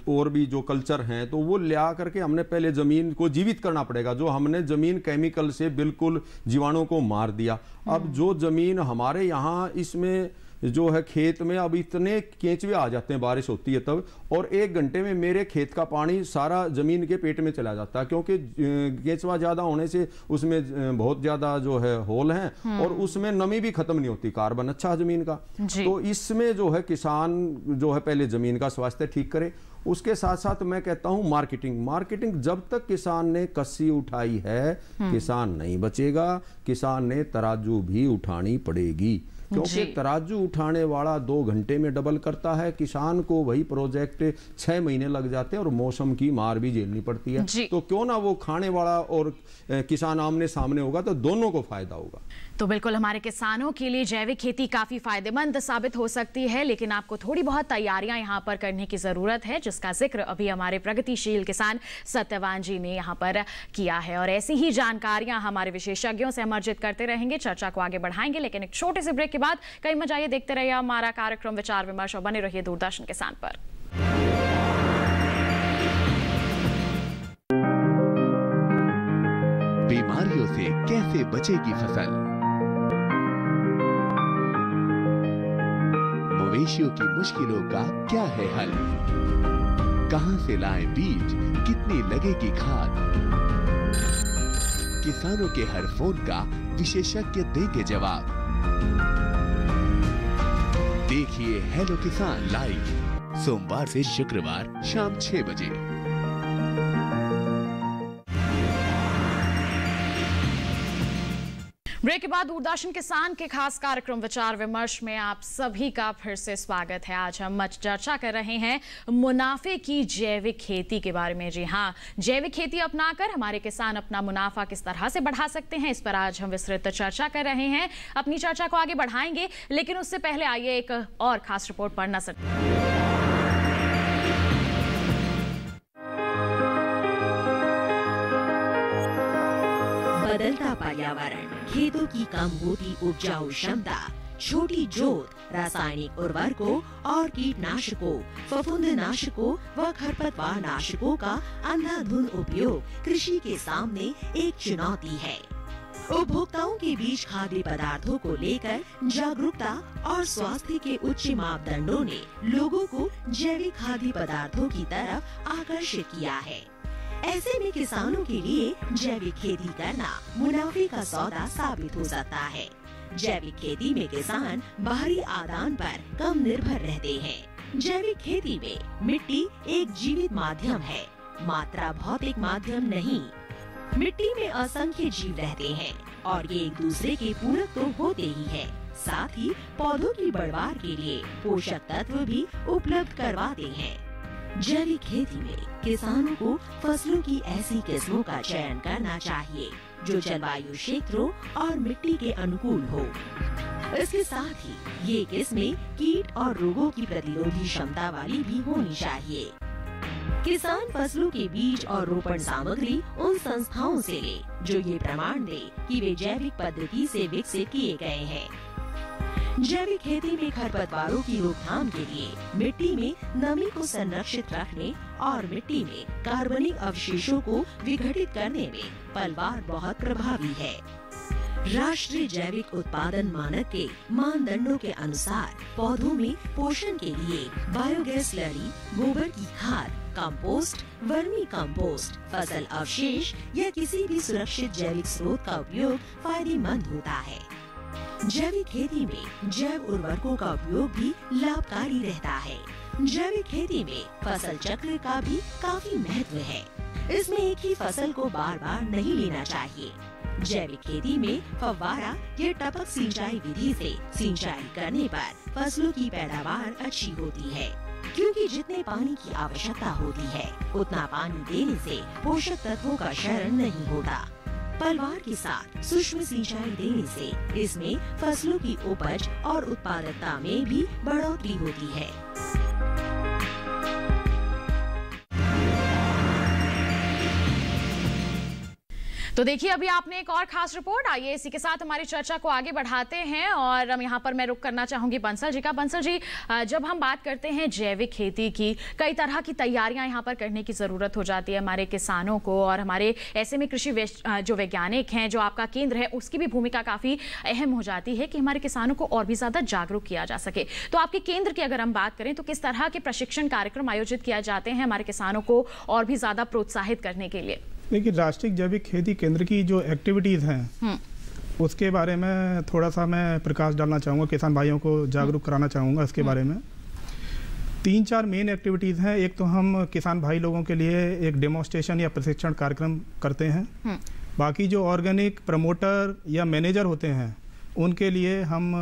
और भी जो कल्चर हैं तो वो ले करके हमने पहले ज़मीन को जीवित करना पड़ेगा जो हमने ज़मीन केमिकल से बिल्कुल जीवाणु को मार दिया। अब जो ज़मीन हमारे यहाँ इसमें जो है खेत में अब इतने केंचुए आ जाते हैं बारिश होती है तब और एक घंटे में मेरे खेत का पानी सारा ज़मीन के पेट में चला जाता है क्योंकि केंचुआ ज़्यादा होने से उसमें बहुत ज़्यादा जो है होल हैं और उसमें नमी भी खत्म नहीं होती कार्बन अच्छा ज़मीन का। तो इसमें जो है किसान जो है पहले ज़मीन का स्वास्थ्य ठीक करे। उसके साथ साथ मैं कहता हूँ मार्केटिंग। मार्केटिंग जब तक किसान ने कस्सी उठाई है किसान नहीं बचेगा किसान ने तराजू भी उठानी पड़ेगी। क्योंकि तराजू उठाने वाला दो घंटे में डबल करता है। किसान को वही प्रोजेक्ट छह महीने लग जाते हैं और मौसम की मार भी झेलनी पड़ती है। तो क्यों ना वो खाने वाला और किसान आमने सामने होगा तो दोनों को फ़ायदा होगा। तो बिल्कुल हमारे किसानों के लिए जैविक खेती काफ़ी फ़ायदेमंद साबित हो सकती है, लेकिन आपको थोड़ी बहुत तैयारियाँ यहाँ पर करने की ज़रूरत है, जिसका ज़िक्र अभी हमारे प्रगतिशील किसान सत्यवान जी ने यहाँ पर किया है। और ऐसी ही जानकारियाँ हमारे विशेषज्ञों से हम अर्जित करते रहेंगे। चर्चा को आगे बढ़ाएँगे, लेकिन एक छोटे से ब्रेक के बाद कई मज़ा ये देखते रहिए हमारा कार्यक्रम विचार विमर्श और बने रहिए दूरदर्शन किसान पर। बीमारियों से कैसे बचेगी फ़सल? मवेशियों की मुश्किलों का क्या है हल? कहाँ से लाएँ बीज? कितनी लगेगी खाद? किसानों के हर फ़ोन का विशेषज्ञ देंगे जवाब। देखिए हेलो किसान लाइव सोमवार से शुक्रवार शाम छह बजे। ब्रेक के बाद दूरदर्शन किसान के खास कार्यक्रम विचार विमर्श में आप सभी का फिर से स्वागत है। आज हम मच चर्चा कर रहे हैं मुनाफे की जैविक खेती के बारे में। जी हाँ जैविक खेती अपनाकर हमारे किसान अपना मुनाफा किस तरह से बढ़ा सकते हैं, इस पर आज हम विस्तृत चर्चा कर रहे हैं। अपनी चर्चा को आगे बढ़ाएँगे, लेकिन उससे पहले आइए एक और खास रिपोर्ट पर नज़र। बदलता पर्यावरण। खेतों की कम होती उपजाऊ क्षमता, छोटी जोत, रासायनिक उर्वरकों और कीटनाशकों, फफूंदनाशकों व खरपतवार नाशकों का अंधाधुंध उपयोग कृषि के सामने एक चुनौती है। उपभोक्ताओं के बीच खाद्य पदार्थों को लेकर जागरूकता और स्वास्थ्य के उच्च मापदंडों ने लोगों को जैविक खाद्य पदार्थों की तरफ़ आकर्षित किया है। ऐसे में किसानों के लिए जैविक खेती करना मुनाफे का सौदा साबित हो सकता है। जैविक खेती में किसान बाहरी आदान पर कम निर्भर रहते हैं। जैविक खेती में मिट्टी एक जीवित माध्यम है, मात्रा भौतिक माध्यम नहीं। मिट्टी में असंख्य जीव रहते हैं और ये एक दूसरे के पूरक तो होते ही है। साथ ही पौधों की बढ़वार के लिए पोषक तत्व भी उपलब्ध करवाते हैं। जैविक खेती में किसानों को फ़सलों की ऐसी किस्मों का चयन करना चाहिए, जो जलवायु क्षेत्रों और मिट्टी के अनुकूल हो। इसके साथ ही ये किस्में कीट और रोगों की प्रतिरोधी क्षमता वाली भी होनी चाहिए। किसान फ़सलों के बीज और रोपण सामग्री उन संस्थाओं से ले, जो ये प्रमाण दे कि वे जैविक पद्धति से विकसित किए गए हैं। जैविक खेती में खरपतवारों की रोकथाम के लिए मिट्टी में नमी को संरक्षित रखने और मिट्टी में कार्बनिक अवशेषों को विघटित करने में पलवार बहुत प्रभावी है। राष्ट्रीय जैविक उत्पादन मानक के मानदंडों के अनुसार पौधों में पोषण के लिए बायोगैस स्लरी गोबर की खाद, कंपोस्ट, वर्मी कंपोस्ट, फ़सल अवशेष या किसी भी सुरक्षित जैविक स्रोत का उपयोग फ़ायदेमंद होता है। जैविक खेती में जैव उर्वरकों का उपयोग भी लाभकारी रहता है। जैविक खेती में फ़सल चक्र का भी काफ़ी महत्व है। इसमें एक ही फ़सल को बार बार नहीं लेना चाहिए। जैविक खेती में फव्वारा या टपक सिंचाई विधि से सिंचाई करने पर फ़सलों की पैदावार अच्छी होती है, क्योंकि जितने पानी की आवश्यकता होती है, उतना पानी देने से पोषक तत्वों का शरण नहीं होता। पलवार के साथ सूक्ष्म सिंचाई देने से इसमें फ़सलों की उपज और उत्पादकता में भी बढ़ोतरी होती है। तो देखिए, अभी आपने एक और खास रिपोर्ट। है इसी के साथ हमारी चर्चा को आगे बढ़ाते हैं और हम यहाँ पर मैं रुक करना चाहूँगी बंसल जी का। बंसल जी जब हम बात करते हैं जैविक खेती की, कई तरह की तैयारियाँ यहाँ पर करने की ज़रूरत हो जाती है हमारे किसानों को और हमारे ऐसे में कृषि जो वैज्ञानिक हैं, जो आपका केंद्र है, उसकी भी भूमिका काफ़ी अहम हो जाती है कि हमारे किसानों को और भी ज़्यादा जागरूक किया जा सके। तो आपके केंद्र की अगर हम बात करें तो किस तरह के प्रशिक्षण कार्यक्रम आयोजित किया जाते हैं हमारे किसानों को और भी ज़्यादा प्रोत्साहित करने के लिए? देखिए राष्ट्रीय जैविक खेती केंद्र की जो एक्टिविटीज़ हैं उसके बारे में थोड़ा सा मैं प्रकाश डालना चाहूँगा किसान भाइयों को जागरूक कराना चाहूँगा इसके बारे में। तीन चार मेन एक्टिविटीज़ हैं एक तो हम किसान भाई लोगों के लिए एक डेमोस्ट्रेशन या प्रशिक्षण कार्यक्रम करते हैं। हम्म, बाकी जो ऑर्गेनिक प्रमोटर या मैनेजर होते हैं उनके लिए हम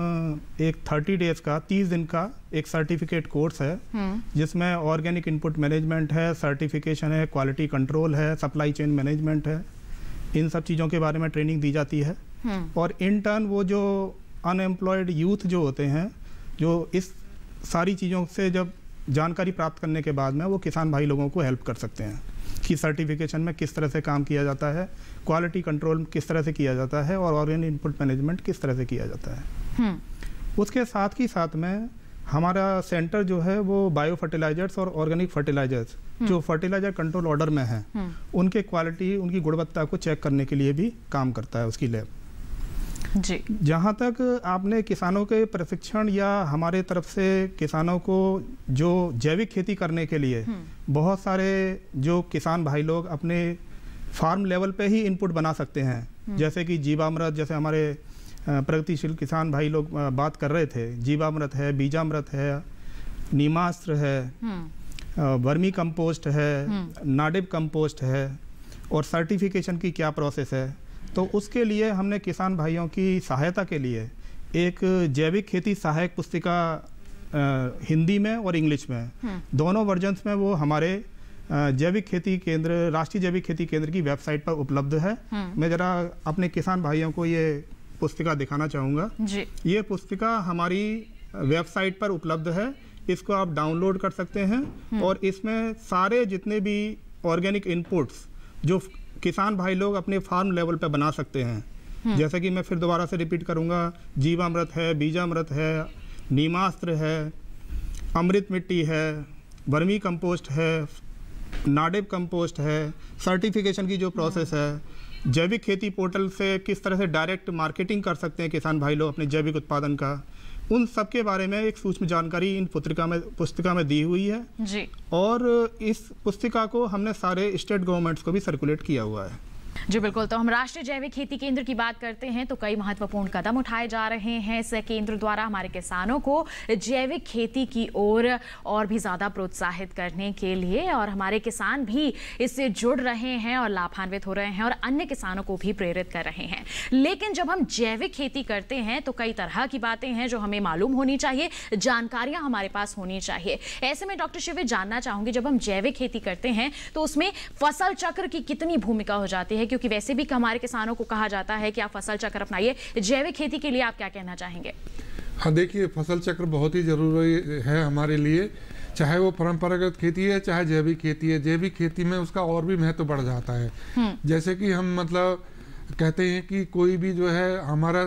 एक 30 डेज़ का 30 दिन का एक सर्टिफिकेट कोर्स है हम्म, जिसमें ऑर्गेनिक इनपुट मैनेजमेंट है सर्टिफिकेशन है क्वालिटी कंट्रोल है सप्लाई चेन मैनेजमेंट है इन सब चीज़ों के बारे में ट्रेनिंग दी जाती है। हम्म, और इन टर्न वो जो अनएम्प्लॉयड यूथ जो होते हैं जो इस सारी चीज़ों से जब जानकारी प्राप्त करने के बाद में वो किसान भाई लोगों को हेल्प कर सकते हैं। कि सर्टिफिकेशन में किस तरह से काम किया जाता है क्वालिटी कंट्रोल किस तरह से किया जाता है और ऑर्गेनिक इनपुट मैनेजमेंट किस तरह से किया जाता है। हम्म, उसके साथ ही साथ में हमारा सेंटर जो है वो बायो फर्टिलाइजर्स और ऑर्गेनिक फर्टिलाइजर्स जो फर्टिलाइज़र कंट्रोल ऑर्डर में हैं हम्म, उनके क्वालिटी उनकी गुणवत्ता को चेक करने के लिए भी काम करता है उसकी लैब (laughs) जी। जहाँ तक आपने किसानों के प्रशिक्षण या हमारे तरफ़ से किसानों को जो जैविक खेती करने के लिए बहुत सारे जो किसान भाई लोग अपने फार्म लेवल पे ही इनपुट बना सकते हैं। जैसे कि जीवामृत जैसे हमारे प्रगतिशील किसान भाई लोग बात कर रहे थे। जीवामृत है बीजामृत है नीमास्त्र है हम्म, वर्मी कंपोस्ट है नाडिब कंपोस्ट है और सर्टिफिकेशन की क्या प्रोसेस है। तो उसके लिए हमने किसान भाइयों की सहायता के लिए एक जैविक खेती सहायक पुस्तिका हिंदी में और इंग्लिश में। दोनों वर्जन्स में वो हमारे जैविक खेती केंद्र राष्ट्रीय जैविक खेती केंद्र की वेबसाइट पर उपलब्ध है। मैं ज़रा अपने किसान भाइयों को ये पुस्तिका दिखाना चाहूँगा। ये पुस्तिका हमारी वेबसाइट पर उपलब्ध है। इसको आप डाउनलोड कर सकते हैं और इसमें सारे जितने भी ऑर्गेनिक इनपुट्स जो किसान भाई लोग अपने फार्म लेवल पर बना सकते हैं। जैसे कि मैं फिर दोबारा से रिपीट करूँगा जीवामृत है बीजामृत है नीमास्त्र है अमृत मिट्टी है वर्मी कंपोस्ट है नाडेब कंपोस्ट है सर्टिफिकेशन की जो प्रोसेस है जैविक खेती पोर्टल से किस तरह से डायरेक्ट मार्केटिंग कर सकते हैं किसान भाई लोग अपने जैविक उत्पादन का। उन सब के बारे में एक सूक्ष्म जानकारी इन पुस्तिका में पुस्तिका में दी हुई है। जी। और इस पुस्तिका को हमने सारे स्टेट गवर्नमेंट्स को भी सर्कुलेट किया हुआ है। जी बिल्कुल तो हम राष्ट्रीय जैविक खेती केंद्र की बात करते हैं तो कई महत्वपूर्ण कदम उठाए जा रहे हैं इस केंद्र द्वारा हमारे किसानों को जैविक खेती की ओर और भी ज़्यादा प्रोत्साहित करने के लिए, और हमारे किसान भी इससे जुड़ रहे हैं और लाभान्वित हो रहे हैं और अन्य किसानों को भी प्रेरित कर रहे हैं। लेकिन जब हम जैविक खेती करते हैं तो कई तरह की बातें हैं जो हमें मालूम होनी चाहिए, जानकारियाँ हमारे पास होनी चाहिए। ऐसे में डॉक्टर शिवे जानना चाहूँगी, जब हम जैविक खेती करते हैं तो उसमें फ़सल चक्र की कितनी भूमिका हो जाती है क्योंकि वैसे भी हमारे किसानों को कहा जाता है कि आप फ़सल चक्र अपनाइए। जैविक खेती के लिए आप क्या कहना चाहेंगे? हाँ देखिए फ़सल चक्र बहुत ही ज़रूरी है हमारे लिए। चाहे वो परंपरागत खेती है चाहे जैविक खेती है। जैविक खेती में उसका और भी महत्व तो बढ़ जाता है। जैसे कि हम मतलब कहते हैं कि कोई भी जो है हमारा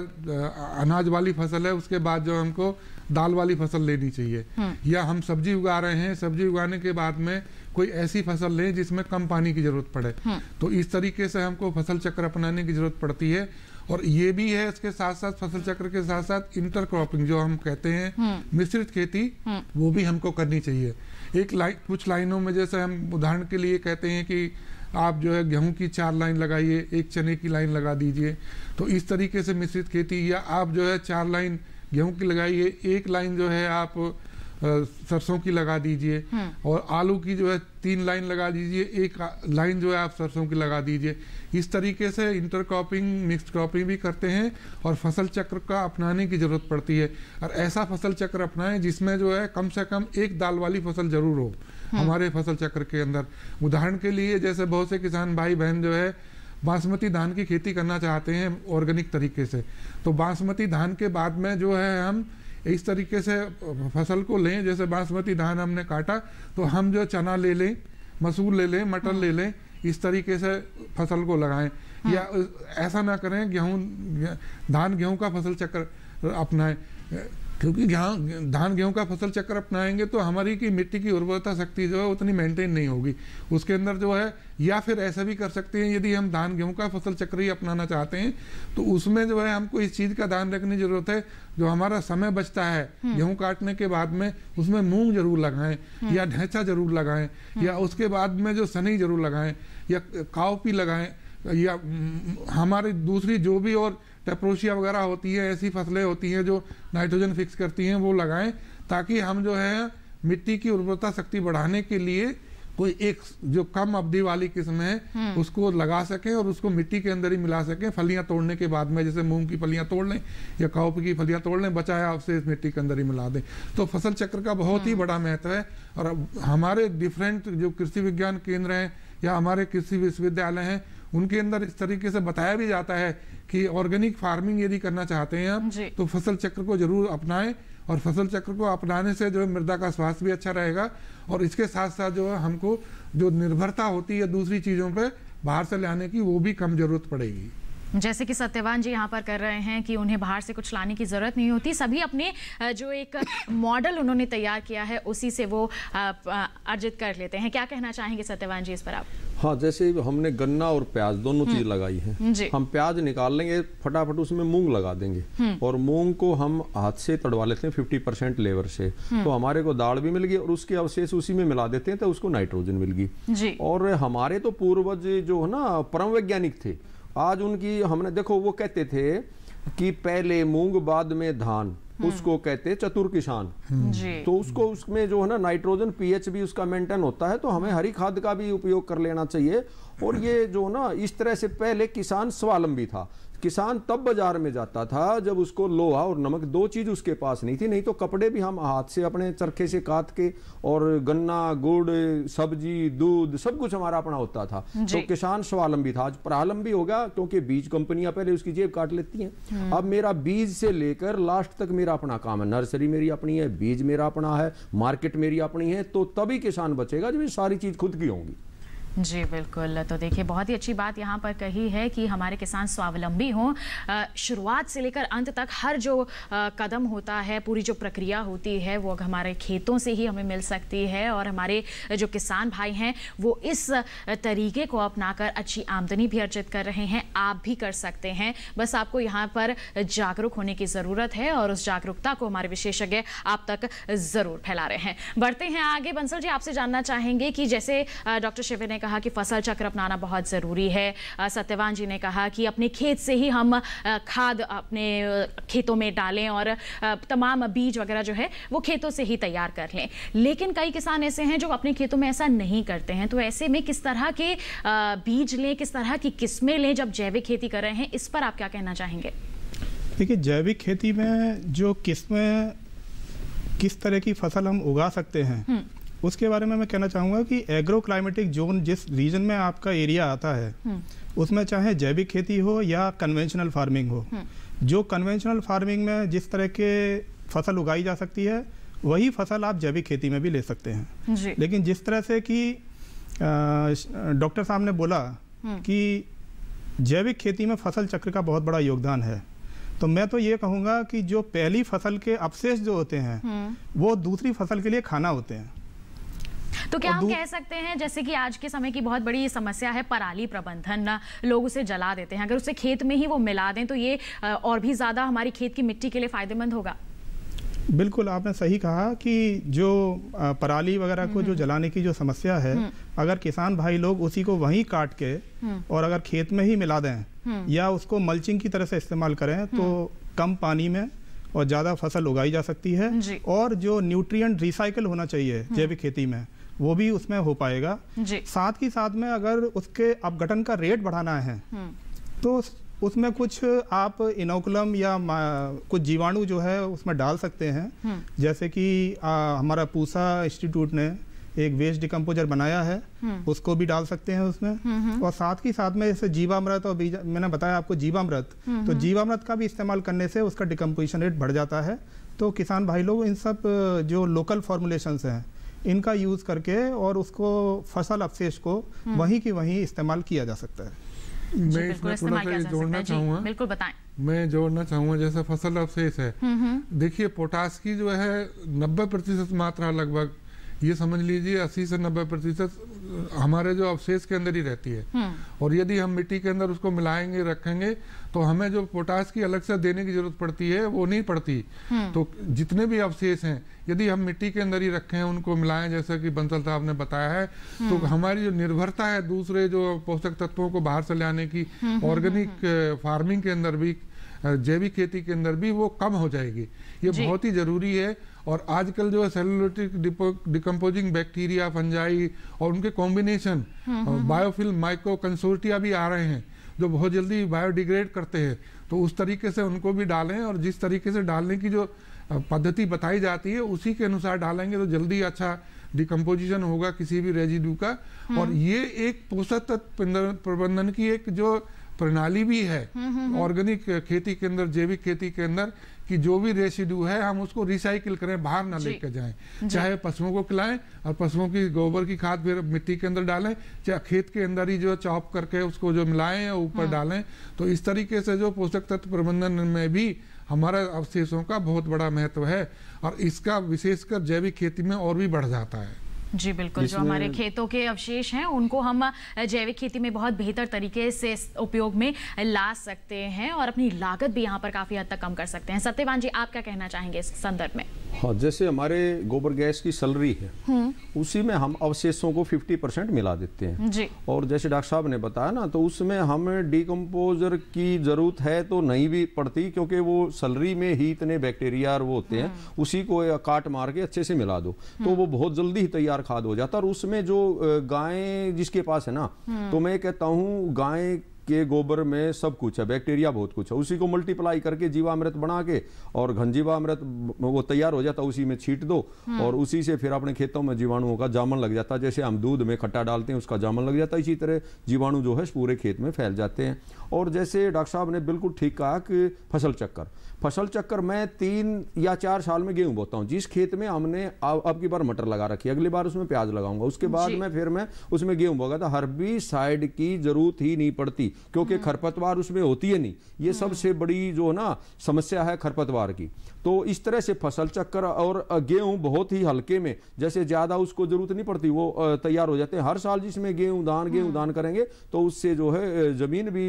अनाज वाली फ़सल है उसके बाद जो हमको दाल वाली फ़सल लेनी चाहिए। या हम सब्ज़ी उगा रहे हैं सब्ज़ी उगाने के बाद में कोई ऐसी फ़सल लें जिसमें कम पानी की ज़रूरत पड़े। तो इस तरीके से हमको फ़सल चक्र अपनाने की ज़रूरत पड़ती है। और ये भी है इसके साथ साथ फ़सल चक्र के साथ साथ इंटर क्रॉपिंग जो हम कहते हैं मिश्रित खेती वो भी हमको करनी चाहिए। एक लाइन कुछ लाइनों में जैसे हम उदाहरण के लिए कहते हैं कि आप जो है गेहूँ की चार लाइन लगाइए एक चने की लाइन लगा दीजिए। तो इस तरीके से मिश्रित खेती या आप जो है चार लाइन गेहूँ की लगाइए एक लाइन जो है आप सरसों की लगा दीजिए और आलू की जो है तीन लाइन लगा दीजिए एक लाइन जो है आप सरसों की लगा दीजिए। इस तरीके से इंटर क्रॉपिंग मिक्स क्रॉपिंग भी करते हैं और फ़सल चक्र का अपनाने की ज़रूरत पड़ती है। और ऐसा फ़सल चक्र अपनाएँ जिसमें जो है कम से कम एक दाल वाली फ़सल ज़रूर हो हमारे फ़सल चक्र के अंदर। उदाहरण के लिए जैसे बहुत से किसान भाई बहन जो है बासमती धान की खेती करना चाहते हैं ऑर्गेनिक तरीके से। तो बासमती धान के बाद में जो है हम इस तरीके से फ़सल को लें जैसे बासमती धान हमने काटा तो हम जो चना ले लें मसूर ले लें मटर ले लें इस तरीके से फ़सल को लगाएँ। या ऐसा ना करें गेहूँ धान गेहूँ का फ़सल चक्कर अपनाएँ। क्योंकि गेहूँ धान गेहूँ का फ़सल चक्र अपनाएँगे तो हमारी की मिट्टी की उर्वरता शक्ति जो है उतनी मेंटेन नहीं होगी। उसके अंदर जो है या फिर ऐसा भी कर सकते हैं यदि हम धान गेहूँ का फ़सल चक्र ही अपनाना चाहते हैं तो उसमें जो है हमको इस चीज़ का ध्यान रखने की ज़रूरत है। जो हमारा समय बचता है गेहूँ काटने के बाद में उसमें मूंग ज़रूर लगाएँ या ढैंचा ज़रूर लगाएँ या उसके बाद में जो सनई ज़रूर लगाएँ या कावपी लगाएँ या हम्म, हमारी दूसरी जो भी और टेप्रोशिया वगैरह होती है ऐसी फ़सलें होती हैं जो नाइट्रोजन फिक्स करती हैं वो लगाएँ ताकि हम जो है मिट्टी की उर्वरता शक्ति बढ़ाने के लिए कोई एक जो कम अवधि वाली किस्म है उसको लगा सके और उसको मिट्टी के अंदर ही मिला सके फलियाँ तोड़ने के बाद में जैसे मूंग की फलियाँ तोड़ लें या काउप की फलियाँ तोड़ लें बचाया उससे इस मिट्टी के अंदर ही मिला दें। तो फ़सल चक्र का बहुत ही बड़ा महत्व है और हमारे डिफरेंट जो कृषि विज्ञान केंद्र हैं या हमारे कृषि विश्वविद्यालय हैं उनके अंदर इस तरीके से बताया भी जाता है कि ऑर्गेनिक फ़ार्मिंग यदि करना चाहते हैं आप तो फ़सल चक्र को ज़रूर अपनाएँ और फ़सल चक्र को अपनाने से जो है मृदा का स्वास्थ्य भी अच्छा रहेगा और इसके साथ साथ जो है हमको जो निर्भरता होती है दूसरी चीज़ों पर बाहर से लाने की वो भी कम ज़रूरत पड़ेगी। जैसे कि सत्यवान जी यहाँ पर कर रहे हैं कि उन्हें बाहर से कुछ लाने की ज़रूरत नहीं होती। सभी अपने जो एक (coughs) मॉडल उन्होंने तैयार किया है उसी से वो अर्जित कर लेते हैं। क्या कहना चाहेंगे सत्यवान जी इस पर आप? हाँ जैसे हमने गन्ना और प्याज दोनों चीज़ लगाई है। हम प्याज निकाल लेंगे फटाफट उसमें मूंग लगा देंगे। और मूंग को हम हाथ से तड़वा लेते हैं फिफ्टी परसेंट लेबर से। तो हमारे को दाल भी मिल गई और उसके अवशेष उसी में मिला देते हैं तो उसको नाइट्रोजन मिल गई। जी। और हमारे तो पूर्वज जो है ना परम वैज्ञानिक थे। आज उनकी हमने देखो वो कहते थे कि पहले मूंग बाद में धान। उसको कहते चतुर किसान। तो उसको उसमें जो है ना नाइट्रोजन पीएच भी उसका मेंटेन होता है तो हमें हरी खाद का भी उपयोग कर लेना चाहिए। और ये जो ना इस तरह से पहले किसान स्वावलंबी था। किसान तब बाज़ार में जाता था जब उसको लोहा और नमक दो चीज़ उसके पास नहीं थी नहीं तो कपड़े भी हम हाथ से अपने चरखे से काट के और गन्ना गुड़ सब्ज़ी दूध सब कुछ हमारा अपना होता था। तो किसान स्वावलंबी था। आज परावलंबी हो गया क्योंकि बीज कंपनियाँ पहले उसकी जेब काट लेती हैं। अब मेरा बीज से लेकर लास्ट तक मेरा अपना काम है। नर्सरी मेरी अपनी है बीज मेरा अपना है मार्केट मेरी अपनी है तो तभी किसान बचेगा जब ये सारी चीज़ खुद की होंगी। जी बिल्कुल। तो देखिए बहुत ही अच्छी बात यहाँ पर कही है कि हमारे किसान स्वावलंबी हों। शुरुआत से लेकर अंत तक हर जो अ, कदम होता है पूरी जो प्रक्रिया होती है वो हमारे खेतों से ही हमें मिल सकती है और हमारे जो किसान भाई हैं वो इस तरीके को अपनाकर अच्छी आमदनी भी अर्जित कर रहे हैं आप भी कर सकते हैं। बस आपको यहाँ पर जागरूक होने की ज़रूरत है और उस जागरूकता को हमारे विशेषज्ञ आप तक ज़रूर फैला रहे हैं। बढ़ते हैं आगे। बंसल जी आपसे जानना चाहेंगे कि जैसे डॉक्टर शिविर ने कहा कि फ़सल चक्र अपनाना बहुत ज़रूरी है। सत्यवान जी ने कहा कि अपने खेत से ही हम खाद अपने खेतों में डालें और तमाम बीज वगैरह जो है वो खेतों से ही तैयार कर लें। लेकिन कई किसान ऐसे हैं जो अपने खेतों में ऐसा नहीं करते हैं। तो ऐसे में किस तरह के बीज लें किस तरह की किस्में लें जब जैविक खेती कर रहे हैं इस पर आप क्या कहना चाहेंगे? देखिए जैविक खेती में जो किस्में किस तरह की फ़सल हम उगा सकते हैं उसके बारे में मैं कहना चाहूँगा कि एग्रो क्लाइमेटिक जोन जिस रीजन में आपका एरिया आता है उसमें चाहे जैविक खेती हो या कन्वेंशनल फ़ार्मिंग हो जो कन्वेंशनल फ़ार्मिंग में जिस तरह के फ़सल उगाई जा सकती है वही फ़सल आप जैविक खेती में भी ले सकते हैं। जी। लेकिन जिस तरह से कि डॉक्टर साहब ने बोला कि जैविक खेती में फ़सल चक्र का बहुत बड़ा योगदान है तो मैं तो ये कहूँगा कि जो पहली फ़सल के अवशेष जो होते हैं वो दूसरी फ़सल के लिए खाना होते हैं। तो क्या हम कह सकते हैं जैसे कि आज के समय की बहुत बड़ी समस्या है पराली प्रबंधन ना लोग उसे जला देते हैं। अगर उसे खेत में ही वो मिला दें तो ये और भी ज़्यादा हमारी खेत की मिट्टी के लिए फ़ायदेमंद होगा। बिल्कुल आपने सही कहा कि जो पराली वगैरह को जो जलाने की जो समस्या है अगर किसान भाई लोग उसी को वहीं काट के और अगर खेत में ही मिला दें या उसको मल्चिंग की तरह से इस्तेमाल करें तो कम पानी में और ज़्यादा फ़सल उगाई जा सकती है। और जो न्यूट्रिएंट रिसाइकल होना चाहिए जैविक खेती में वो भी उसमें हो पाएगा। जी। साथ ही साथ में अगर उसके अपघटन का रेट बढ़ाना है तो उसमें कुछ आप इनोकुलम या कुछ जीवाणु जो है उसमें डाल सकते हैं। जैसे कि आ, हमारा पूसा इंस्टीट्यूट ने एक वेस्ट डिकम्पोजर बनाया है उसको भी डाल सकते हैं उसमें। और साथ ही साथ में जैसे जीवामृत और बीजा मैंने बताया आपको जीवामृत। तो जीवामृत का भी इस्तेमाल करने से उसका डिकम्पोजिशन रेट बढ़ जाता है। तो किसान भाई लोग इन सब जो लोकल फॉर्मुलेशंस हैं इनका यूज़ करके और उसको फ़सल अवशेष को वहीं की वहीं इस्तेमाल किया जा सकता है। मैं इसमें थोड़ा सा जोड़ना चाहूँगा चाहूँगा। बिल्कुल बताएँ। मैं जोड़ना चाहूँगा जैसे फ़सल अवशेष है। देखिए पोटास की जो है नब्बे प्रतिशत मात्रा लगभग ये समझ लीजिए अस्सी से नब्बे प्रतिशत हमारे जो अवशेष के अंदर ही रहती है। और यदि हम मिट्टी के अंदर उसको मिलाएँगे रखेंगे तो हमें जो पोटास की अलग से देने की ज़रूरत पड़ती है वो नहीं पड़ती। तो जितने भी अवशेष हैं यदि हम मिट्टी के अंदर ही रखें उनको मिलाएँ जैसा कि बंसल साहब ने बताया है तो हमारी जो निर्भरता है दूसरे जो पोषक तत्वों को बाहर से लाने की ऑर्गेनिक फ़ार्मिंग के अंदर भी जैविक खेती के अंदर भी वो कम हो जाएगी। ये बहुत ही ज़रूरी है और आजकल जो है सेलुलोटिक डिकम्पोजिंग बैक्टीरिया फंजाई और उनके कॉम्बिनेशन बायोफिल्म माइक्रो कंसोर्टिया भी आ रहे हैं जो बहुत जल्दी बायोडिग्रेड करते हैं। तो उस तरीके से उनको भी डालें और जिस तरीके से डालने की जो पद्धति बताई जाती है उसी के अनुसार डालेंगे तो जल्दी अच्छा डिकम्पोजिशन होगा किसी भी रेजिड्यू का। और ये एक पोषक तत्व प्रबंधन- प्रबंधन की एक जो प्रणाली भी है ऑर्गेनिक खेती के अंदर जैविक खेती के अंदर कि जो भी रेसिड्यू है हम उसको रिसाइकिल करें बाहर ना लेकर जाएँ। चाहे पशुओं को खिलाएँ और पशुओं की गोबर की खाद फिर मिट्टी के अंदर डालें चाहे खेत के अंदर ही जो चॉप करके उसको जो मिलाएँ या ऊपर डालें तो इस तरीके से जो पोषक तत्व प्रबंधन में भी हमारा अवशेषों का बहुत बड़ा महत्व है और इसका विशेषकर जैविक खेती में और भी बढ़ जाता है। जी बिल्कुल जो हमारे खेतों के अवशेष हैं उनको हम जैविक खेती में बहुत बेहतर तरीके से उपयोग में ला सकते हैं और अपनी लागत भी यहाँ पर काफ़ी हद तक कम कर सकते हैं। सत्यवान जी आप क्या कहना चाहेंगे इस संदर्भ में? हाँ जैसे हमारे गोबर गैस की सैलरी है उसी में हम अवशेषों को 50 परसेंट मिला देते हैं। जी। और जैसे डॉक्टर साहब ने बताया ना तो उसमें हमें डिकम्पोजर की ज़रूरत है तो नहीं भी पड़ती क्योंकि वो सलरी में ही इतने बैक्टीरिया और वो होते हैं उसी को काट मार के अच्छे से मिला दो। तो वो बहुत जल्दी ही तैयार खाद हो जाता है। और उसमें जो गाय जिसके पास है ना तो मैं कहता हूँ गाय के गोबर में सब कुछ है बैक्टीरिया बहुत कुछ है। उसी को मल्टीप्लाई करके जीवामृत बना के और घन जीवामृत वो तैयार हो जाता है उसी में छीट दो और उसी से फिर अपने खेतों में जीवाणुओं का जामन लग जाता है जैसे हम दूध में खट्टा डालते हैं उसका जामन लग जाता है इसी तरह जीवाणु जो है पूरे खेत में फैल जाते हैं। और जैसे डॉक्टर साहब ने बिल्कुल ठीक कहा कि फ़सल चक्कर फ़सल चक्कर मैं तीन या चार साल में गेहूँ बोता हूँ। जिस खेत में हमने अब अब की बार मटर लगा रखी है अगली बार उसमें प्याज लगाऊँगा। उसके बाद मैं फिर मैं उसमें गेहूँ बोगा था। हर्बी साइड की ज़रूरत ही नहीं पड़ती क्योंकि खरपतवार उसमें होती है नहीं। ये सबसे बड़ी जो ना समस्या है खरपतवार की। तो इस तरह से फ़सल चक्कर और गेहूँ बहुत ही हल्के में जैसे ज़्यादा उसको ज़रूरत नहीं पड़ती वो तैयार हो जाते हैं। हर साल जिसमें गेहूँ दान गेहूँ दान करेंगे तो उससे जो है ज़मीन भी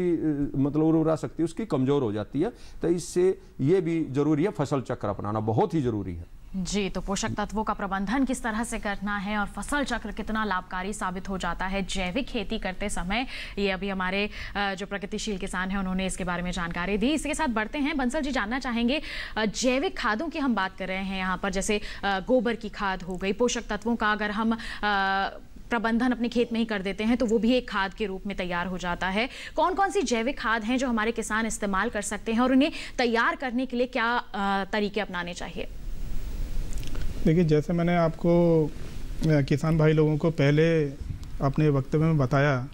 मतलब उर्वरा शक्ति उसकी कमज़ोर हो जाती है। तो इससे ये भी ज़रूरी है फ़सल चक्कर अपनाना बहुत ही ज़रूरी है। जी तो पोषक तत्वों का प्रबंधन किस तरह से करना है और फ़सल चक्र कितना लाभकारी साबित हो जाता है जैविक खेती करते समय? ये अभी हमारे जो प्रगतिशील किसान हैं, उन्होंने इसके बारे में जानकारी दी। इसके साथ बढ़ते हैं। बंसल जी, जानना चाहेंगे जैविक खादों की हम बात कर रहे हैं यहाँ पर, जैसे गोबर की खाद हो गई। पोषक तत्वों का अगर हम प्रबंधन अपने खेत में ही कर देते हैं तो वो भी एक खाद के रूप में तैयार हो जाता है। कौन कौन सी जैविक खाद हैं जो हमारे किसान इस्तेमाल कर सकते हैं और उन्हें तैयार करने के लिए क्या तरीके अपनाने चाहिए? देखिए जैसे मैंने आपको किसान भाई लोगों को पहले अपने वक्तव्य में बताया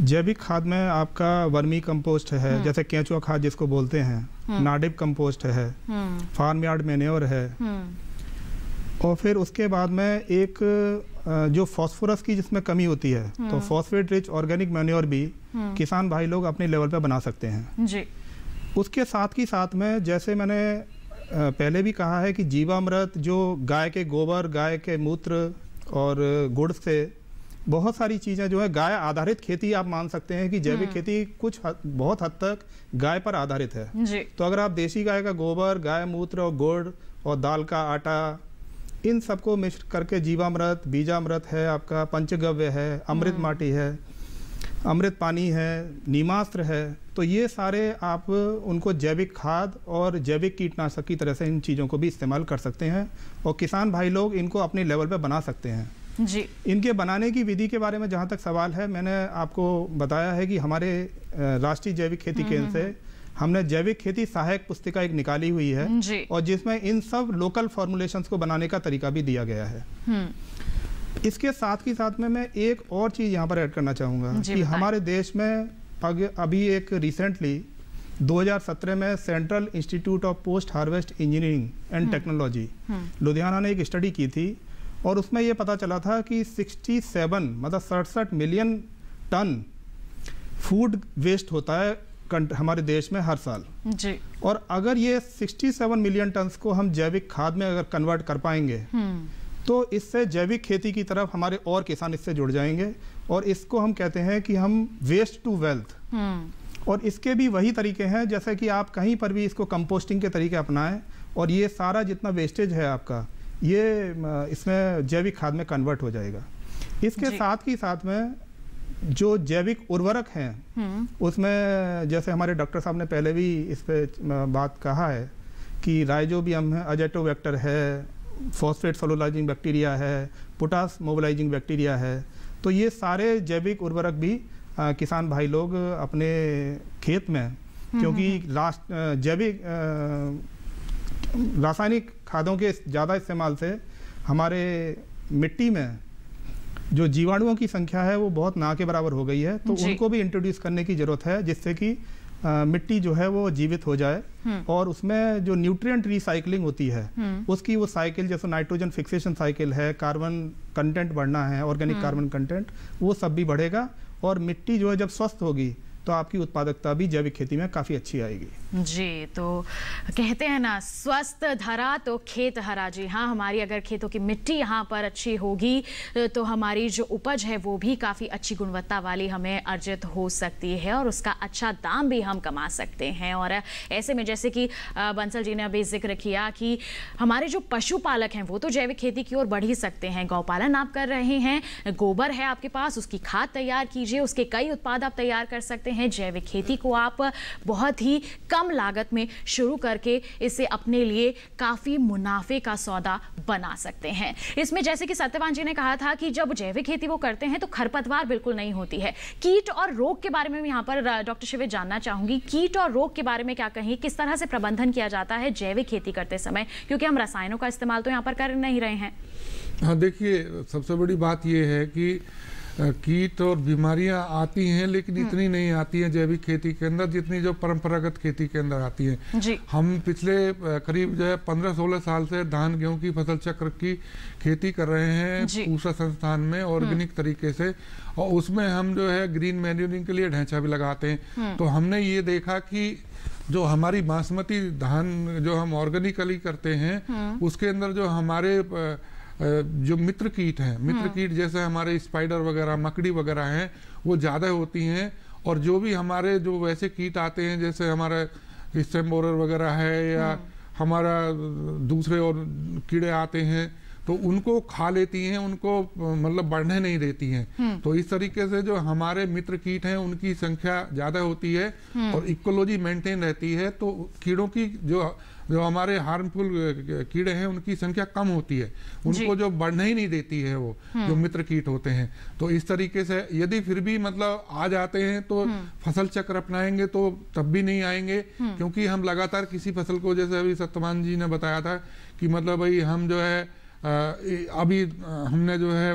जैविक खाद में आपका वर्मी कंपोस्ट है जैसे केंचुआ खाद जिसको बोलते हैं नाडिप कंपोस्ट है फार्म यार्ड मेन्योर है। और फिर उसके बाद में एक जो फास्फोरस की जिसमें कमी होती है तो फॉस्फेट रिच ऑर्गेनिक मेन्योर भी किसान भाई लोग अपने लेवल पे बना सकते हैं। जी। उसके साथ ही साथ में जैसे मैंने पहले भी कहा है कि जीवामृत जो गाय के गोबर गाय के मूत्र और गुड़ से बहुत सारी चीज़ें जो है गाय आधारित खेती आप मान सकते हैं कि जैविक खेती कुछ हद, बहुत हद तक गाय पर आधारित है। जी। तो अगर आप देसी गाय का गोबर गाय मूत्र और गुड़ और दाल का आटा इन सबको मिश्र करके जीवामृत बीजामृत है आपका पंचगव्य है अमृत माटी है अमृत पानी है नीमास्त्र है तो ये सारे आप उनको जैविक खाद और जैविक कीटनाशक की तरह से इन चीज़ों को भी इस्तेमाल कर सकते हैं और किसान भाई लोग इनको अपने लेवल पे बना सकते हैं। जी। इनके बनाने की विधि के बारे में जहाँ तक सवाल है मैंने आपको बताया है कि हमारे राष्ट्रीय जैविक खेती केंद्र से हमने जैविक खेती सहायक पुस्तिका एक निकाली हुई है और जिसमें इन सब लोकल फॉर्मुलेशंस को बनाने का तरीका भी दिया गया है। हम्म। इसके साथ ही साथ में मैं एक और चीज़ यहाँ पर ऐड करना चाहूँगा कि हमारे देश में अभी एक रिसेंटली 2017 में central institute of post harvest engineering and technology Ludhiana ने एक स्टडी की थी और उसमें ये पता चला था कि 67 मतलब सड़सठ मिलियन टन फ़ूड वेस्ट होता है हमारे देश में हर साल। जी। और अगर ये 67 मिलियन टन को हम जैविक खाद में अगर कन्वर्ट कर पाएँगे हम्म। तो इससे जैविक खेती की तरफ़ हमारे और किसान इससे जुड़ जाएँगे और इसको हम कहते हैं कि हम वेस्ट टू वेल्थ हम्म। और इसके भी वही तरीके हैं जैसे कि आप कहीं पर भी इसको कंपोस्टिंग के तरीके अपनाएँ और ये सारा जितना वेस्टेज है आपका ये इसमें जैविक खाद में कन्वर्ट हो जाएगा। इसके साथ ही साथ में जो जैविक उर्वरक हैं उसमें जैसे हमारे डॉक्टर साहब ने पहले भी इस पर बात कहा है कि राइजोबियम है अजेटोवेक्टर है फॉस्फेट सोलोलाइजिंग बैक्टीरिया है पोटास मोबिलाइजिंग बैक्टीरिया है। तो ये सारे जैविक उर्वरक भी आ, किसान भाई लोग अपने खेत में क्योंकि रास- अ, जैविक रासायनिक खादों के ज़्यादा इस्तेमाल से हमारे मिट्टी में जो जीवाणुओं की संख्या है वो बहुत ना के बराबर हो गई है। तो उनको भी इंट्रोड्यूस करने की ज़रूरत है जिससे कि मिट्टी जो है वो जीवित हो जाए और उसमें जो न्यूट्रिएंट रिसाइकलिंग होती है उसकी वो साइकिल जैसे नाइट्रोजन फिक्सेशन साइकिल है कार्बन कंटेंट बढ़ना है ऑर्गेनिक कार्बन कंटेंट वो सब भी बढ़ेगा और मिट्टी जो है जब स्वस्थ होगी तो आपकी उत्पादकता भी जैविक खेती में काफ़ी अच्छी आएगी। जी तो कहते हैं ना, स्वस्थ धरा तो खेत हरा। जी हाँ हमारी अगर खेतों की मिट्टी यहाँ पर अच्छी होगी तो हमारी जो उपज है वो भी काफ़ी अच्छी गुणवत्ता वाली हमें अर्जित हो सकती है और उसका अच्छा दाम भी हम कमा सकते हैं। और ऐसे में जैसे कि बंसल जी ने अभी ज़िक्र किया कि हमारे जो पशुपालक हैं वो तो जैविक खेती की ओर बढ़ ही सकते हैं। गौपालन आप कर रहे हैं, गोबर है आपके पास, उसकी खाद तैयार कीजिए, उसके कई उत्पाद आप तैयार कर सकते हैं जैविक खेती को आप बहुत ही कम लागत में शुरू करके इसे अपने लिए काफ़ी मुनाफे का सौदा बना सकते हैं। इसमें जैसे कि सत्यवान जी ने कहा था कि जब जैविक खेती वो करते हैं तो खरपतवार बिल्कुल नहीं होती है। कीट और रोग के बारे में यहाँ पर डॉक्टर शिवे जानना चाहूँगी। कीट और रोग के बारे में क्या कहें? किस तरह से प्रबंधन किया जाता है जैविक खेती करते समय? क्योंकि हम रसायनों का इस्तेमाल तो यहाँ पर कर नहीं रहे हैं। हाँ देखिए, सबसे बड़ी बात यह है कि कीट और बीमारियाँ आती हैं लेकिन इतनी नहीं आती हैं जैविक खेती के अंदर जितनी जो परंपरागत खेती के अंदर आती हैं। हम पिछले करीब जो है पंद्रह सोलह साल से धान गेहूँ की फ़सल चक्र की खेती कर रहे हैं। पूसा संस्थान में ऑर्गेनिक तरीके से और उसमें हम जो है ग्रीन मैन्यूरिंग के लिए ढांचा भी लगाते हैं। तो हमने ये देखा कि जो हमारी बासमती धान जो हम ऑर्गेनिकली करते हैं उसके अंदर जो हमारे जो मित्र कीट हैं मित्र कीट जैसे हमारे स्पाइडर वगैरह मकड़ी वगैरह हैं वो ज़्यादा होती हैं और जो भी हमारे जो वैसे कीट आते हैं जैसे हमारा बोरर वगैरह है या हमारा दूसरे और कीड़े आते हैं तो उनको खा लेती हैं उनको मतलब बढ़ने नहीं देती हैं। तो इस तरीके से जो हमारे मित्र कीट हैं उनकी संख्या ज़्यादा होती है और इकोलॉजी मेंटेन रहती है तो कीड़ों की जो जो हमारे हार्मफुल कीड़े हैं उनकी संख्या कम होती है। उनको जो। बढ़ने ही नहीं देती है वो जो मित्र कीट होते हैं। तो इस तरीके से यदि फिर भी मतलब आ जाते हैं तो फ़सल चक्र अपनाएँगे तो तब भी नहीं आएँगे। क्योंकि हम लगातार किसी फ़सल को जैसे अभी सत्यमान जी ने बताया था कि मतलब भाई हम जो है अ, अभी हमने जो है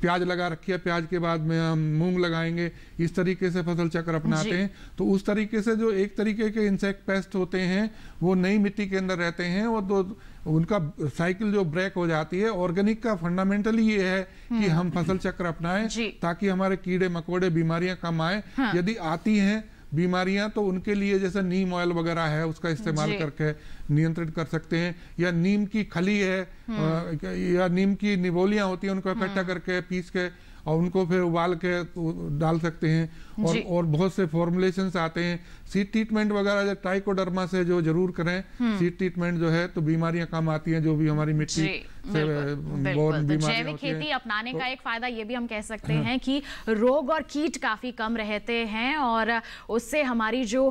प्याज लगा रखी है प्याज के बाद में हम मूंग लगाएँगे। इस तरीके से फ़सल चक्र अपनाते हैं। तो उस तरीके से जो एक तरीके के इंसेक्ट पेस्ट होते हैं वो नई मिट्टी के अंदर रहते हैं और दो उनका साइकिल जो ब्रेक हो जाती है ऑर्गेनिक का फंडामेंटली ये है कि हम फ़सल चक्र अपनाएँ ताकि हमारे कीड़े मकोड़े बीमारियाँ कम आए। हाँ। यदि आती हैं बीमारियाँ तो उनके लिए जैसे नीम ऑयल वगैरह है उसका इस्तेमाल करके नियंत्रित कर सकते हैं या नीम की खली है अ, या नीम की निबोलियाँ होती हैं उनको इकट्ठा करके पीस के और उनको फिर उबाल के तो डाल सकते हैं। और और बहुत से फॉर्मुलेशन आते हैं। सीट ट्रीटमेंट वगैरह जो ट्राइकोडर्मा से जो ज़रूर करें सीड ट्रीटमेंट जो है तो बीमारियाँ कम आती हैं जो भी हमारी मिट्टी बिल्कुल तो जैविक खेती अपनाने का एक फ़ायदा ये भी हम कह सकते हैं। कि रोग और कीट काफ़ी कम रहते हैं और उससे हमारी जो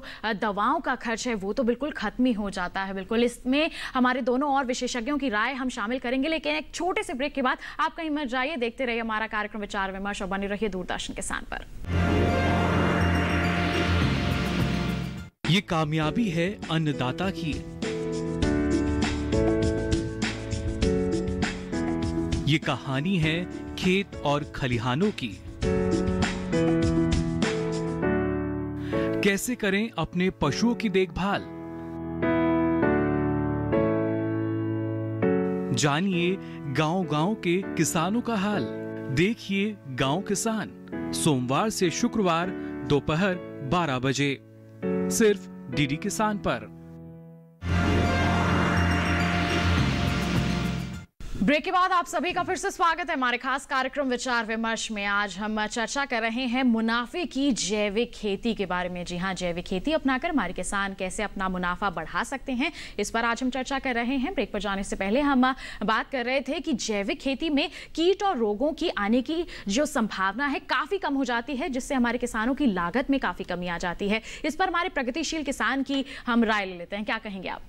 दवाओं का खर्च है वो तो बिल्कुल खत्म ही हो जाता है बिल्कुल। इसमें हमारे दोनों और विशेषज्ञों की राय हम शामिल करेंगे लेकिन एक छोटे से ब्रेक के बाद आप कहीं मत जाइए देखते रहिए हमारा कार्यक्रम विचार विमर्श और बने रहिए दूरदर्शन किसान पर। ये कामयाबी है अन्नदाता की। ये कहानी है खेत और खलिहानों की। कैसे करें अपने पशुओं की देखभाल? जानिए गांव-गांव के किसानों का हाल। देखिए गाँव किसान, सोमवार से शुक्रवार दोपहर 12 बजे। सिर्फ़ डीडी किसान पर। ब्रेक के बाद आप सभी का फिर से स्वागत है। हमारे खास कार्यक्रम विचार विमर्श में आज हम चर्चा कर रहे हैं मुनाफे की जैविक खेती के बारे में। जी हाँ जैविक खेती अपनाकर हमारे किसान कैसे अपना मुनाफा बढ़ा सकते हैं, इस पर आज हम चर्चा कर रहे हैं। ब्रेक पर जाने से पहले हम बात कर रहे थे कि जैविक खेती में कीट और रोगों की आने की जो संभावना है काफ़ी कम हो जाती है, जिससे हमारे किसानों की लागत में काफ़ी कमी आ जाती है। इस पर हमारे प्रगतिशील किसान की हम राय ले लेते हैं। क्या कहेंगे आप?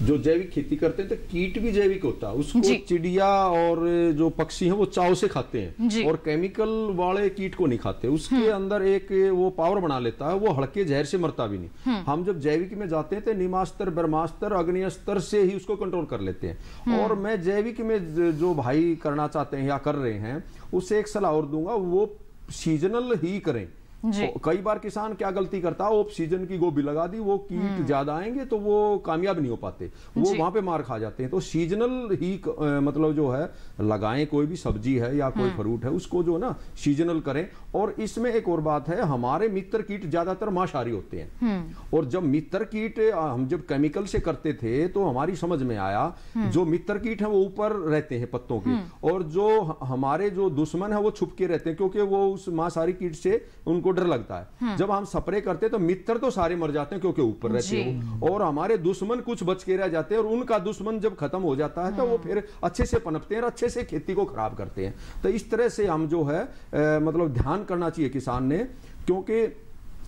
जो जैविक खेती करते हैं तो कीट भी जैविक होता है। उसको चिड़िया और जो पक्षी हैं वो चाव से खाते हैं। और केमिकल वाले कीट को नहीं खाते। उसके अंदर एक वो पावर बना लेता है वो हड़के जहर से मरता भी नहीं। हम जब जैविक में जाते हैं तो निमास्तर ब्रह्मास्तर अग्निस्तर से ही उसको कंट्रोल कर लेते हैं। और मैं जैविक में जो भाई करना चाहते हैं या कर रहे हैं उससे एक सलाह और दूँगा वो सीजनल ही करें। तो कई बार किसान क्या गलती करता है वो सीज़न की गोभी लगा दी वो कीट ज़्यादा आएँगे तो वो कामयाब नहीं हो पाते। वो वहाँ पे मार खा जाते हैं। तो सीजनल ही क- अ, मतलब जो है लगाएँ कोई भी सब्ज़ी है या कोई फ्रूट है उसको जो ना सीजनल करें। और इसमें एक और बात है हमारे मित्र कीट ज़्यादातर मांसाहारी होते हैं। और जब मित्र कीट हम जब केमिकल से करते थे तो हमारी समझ में आया जो मित्र कीट है वो ऊपर रहते हैं पत्तों के। और जो हमारे जो दुश्मन है वो छुप के रहते हैं क्योंकि वो उस मांसाहारी कीट से उनको डर लगता है। जब हम स्प्रे करते हैं तो मित्र तो सारे मर जाते हैं क्योंकि ऊपर रहते हैं। और हमारे दुश्मन कुछ बच के रह जाते हैं और उनका दुश्मन जब खत्म हो जाता है तो वो फिर अच्छे से पनपते हैं और अच्छे से खेती को खराब करते हैं। तो इस तरह से हम जो है मतलब ध्यान करना चाहिए किसान ने क्योंकि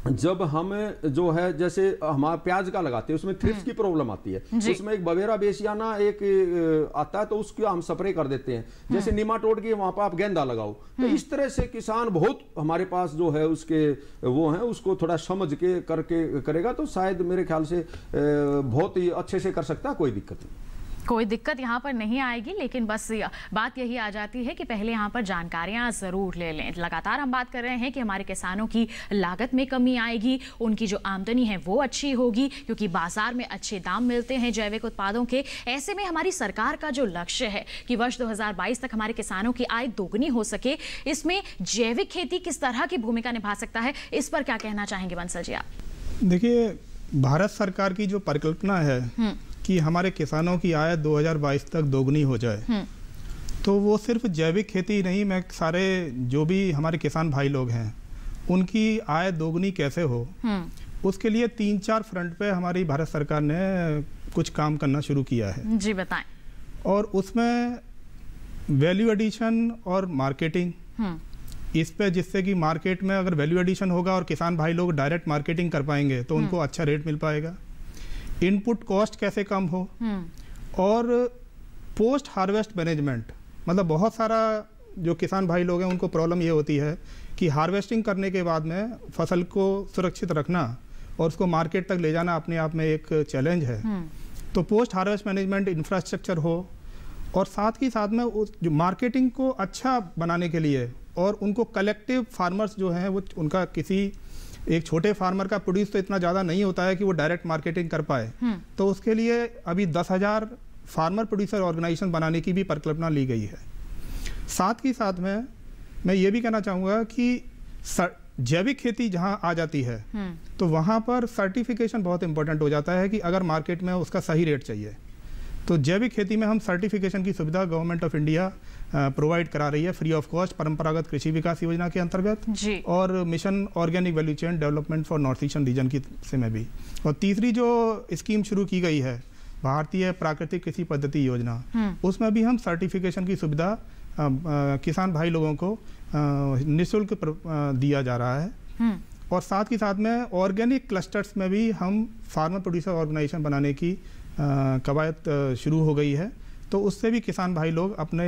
जब हम जो है जैसे हमारा प्याज का लगाते हैं उसमें थ्रिप्स की प्रॉब्लम आती है। उसमें एक बवेरा बेसियाना एक आता है तो उसको हम स्प्रे कर देते हैं। जैसे निमाटोड की वहाँ पर आप गेंदा लगाओ तो इस तरह से किसान बहुत हमारे पास जो है उसके वो है उसको थोड़ा समझ के करके करेगा तो शायद मेरे ख्याल से बहुत ही अच्छे से कर सकता है कोई दिक्कत नहीं। कोई दिक्कत यहाँ पर नहीं आएगी लेकिन बस बात यही आ जाती है कि पहले यहाँ पर जानकारियाँ ज़रूर ले लें। लगातार हम बात कर रहे हैं कि हमारे किसानों की लागत में कमी आएगी उनकी जो आमदनी है वो अच्छी होगी क्योंकि बाज़ार में अच्छे दाम मिलते हैं जैविक उत्पादों के। ऐसे में हमारी सरकार का जो लक्ष्य है कि वर्ष 2022 तक हमारे किसानों की आय दोगुनी हो सके इसमें जैविक खेती किस तरह की भूमिका निभा सकता है इस पर क्या कहना चाहेंगे बंसल जी आप? देखिए भारत सरकार की जो परिकल्पना है कि हमारे किसानों की आय 2022 तक दोगुनी हो जाए। तो वो सिर्फ़ जैविक खेती नहीं मैं सारे जो भी हमारे किसान भाई लोग हैं उनकी आय दोगुनी कैसे हो? उसके लिए तीन चार फ्रंट पे हमारी भारत सरकार ने कुछ काम करना शुरू किया है। जी बताएँ। और उसमें वैल्यू एडिशन और मार्केटिंग इस पे जिससे कि मार्केट में अगर वैल्यू एडिशन होगा और किसान भाई लोग डायरेक्ट मार्केटिंग कर पाएँगे तो उनको अच्छा रेट मिल पाएगा। इनपुट कॉस्ट कैसे कम हो? और पोस्ट हार्वेस्ट मैनेजमेंट मतलब बहुत सारा जो किसान भाई लोग हैं उनको प्रॉब्लम ये होती है कि हार्वेस्टिंग करने के बाद में फ़सल को सुरक्षित रखना और उसको मार्केट तक ले जाना अपने आप में एक चैलेंज है। तो पोस्ट हार्वेस्ट मैनेजमेंट इंफ्रास्ट्रक्चर हो और साथ ही साथ में उस जो मार्केटिंग को अच्छा बनाने के लिए और उनको कलेक्टिव फार्मर्स जो हैं वो उनका किसी एक छोटे फार्मर का प्रोड्यूस तो इतना ज़्यादा नहीं होता है कि वो डायरेक्ट मार्केटिंग कर पाए। तो उसके लिए अभी दस हज़ार फार्मर प्रोड्यूसर ऑर्गेनाइजेशन बनाने की भी परिकल्पना ली गई है। साथ ही साथ में मैं ये भी कहना चाहूँगा कि जैविक खेती जहाँ आ जाती है तो वहाँ पर सर्टिफिकेशन बहुत इंपॉर्टेंट हो जाता है कि अगर मार्केट में उसका सही रेट चाहिए। तो जैविक खेती में हम सर्टिफिकेशन की सुविधा गवर्नमेंट ऑफ़ इंडिया प्रोवाइड करा रही है फ्री ऑफ़ कॉस्ट परंपरागत कृषि विकास योजना के अंतर्गत और mission organic value chain development for north eastern region की से में भी। और तीसरी जो स्कीम शुरू की गई है भारतीय प्राकृतिक कृषि पद्धति योजना उसमें भी हम सर्टिफिकेशन की सुविधा किसान भाई लोगों को निःशुल्क दिया जा रहा है। और साथ ही साथ में ऑर्गेनिक क्लस्टर्स में भी हम फार्मर प्रोड्यूसर ऑर्गेनाइजेशन बनाने की कवायद शुरू हो गई है। तो उससे भी किसान भाई लोग अपने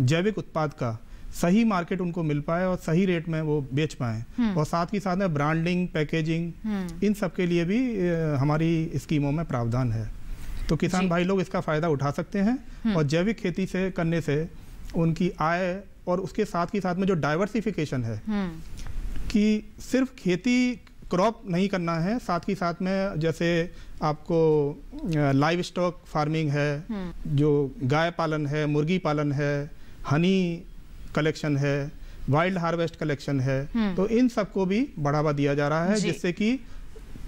जैविक उत्पाद का सही मार्केट उनको मिल पाए और सही रेट में वो बेच पाए। और साथ ही साथ में ब्रांडिंग पैकेजिंग इन सब के लिए भी हमारी स्कीमों में प्रावधान है। तो किसान भाई लोग इसका फ़ायदा उठा सकते हैं और जैविक खेती से करने से उनकी आय और उसके साथ ही साथ में जो डाइवर्सिफिकेशन है कि सिर्फ़ खेती क्रॉप नहीं करना है साथ ही साथ में जैसे आपको लाइव स्टॉक फ़ार्मिंग है जो गाय पालन है मुर्गी पालन है हनी कलेक्शन है वाइल्ड हार्वेस्ट कलेक्शन है तो इन सबको भी बढ़ावा दिया जा रहा है जिससे कि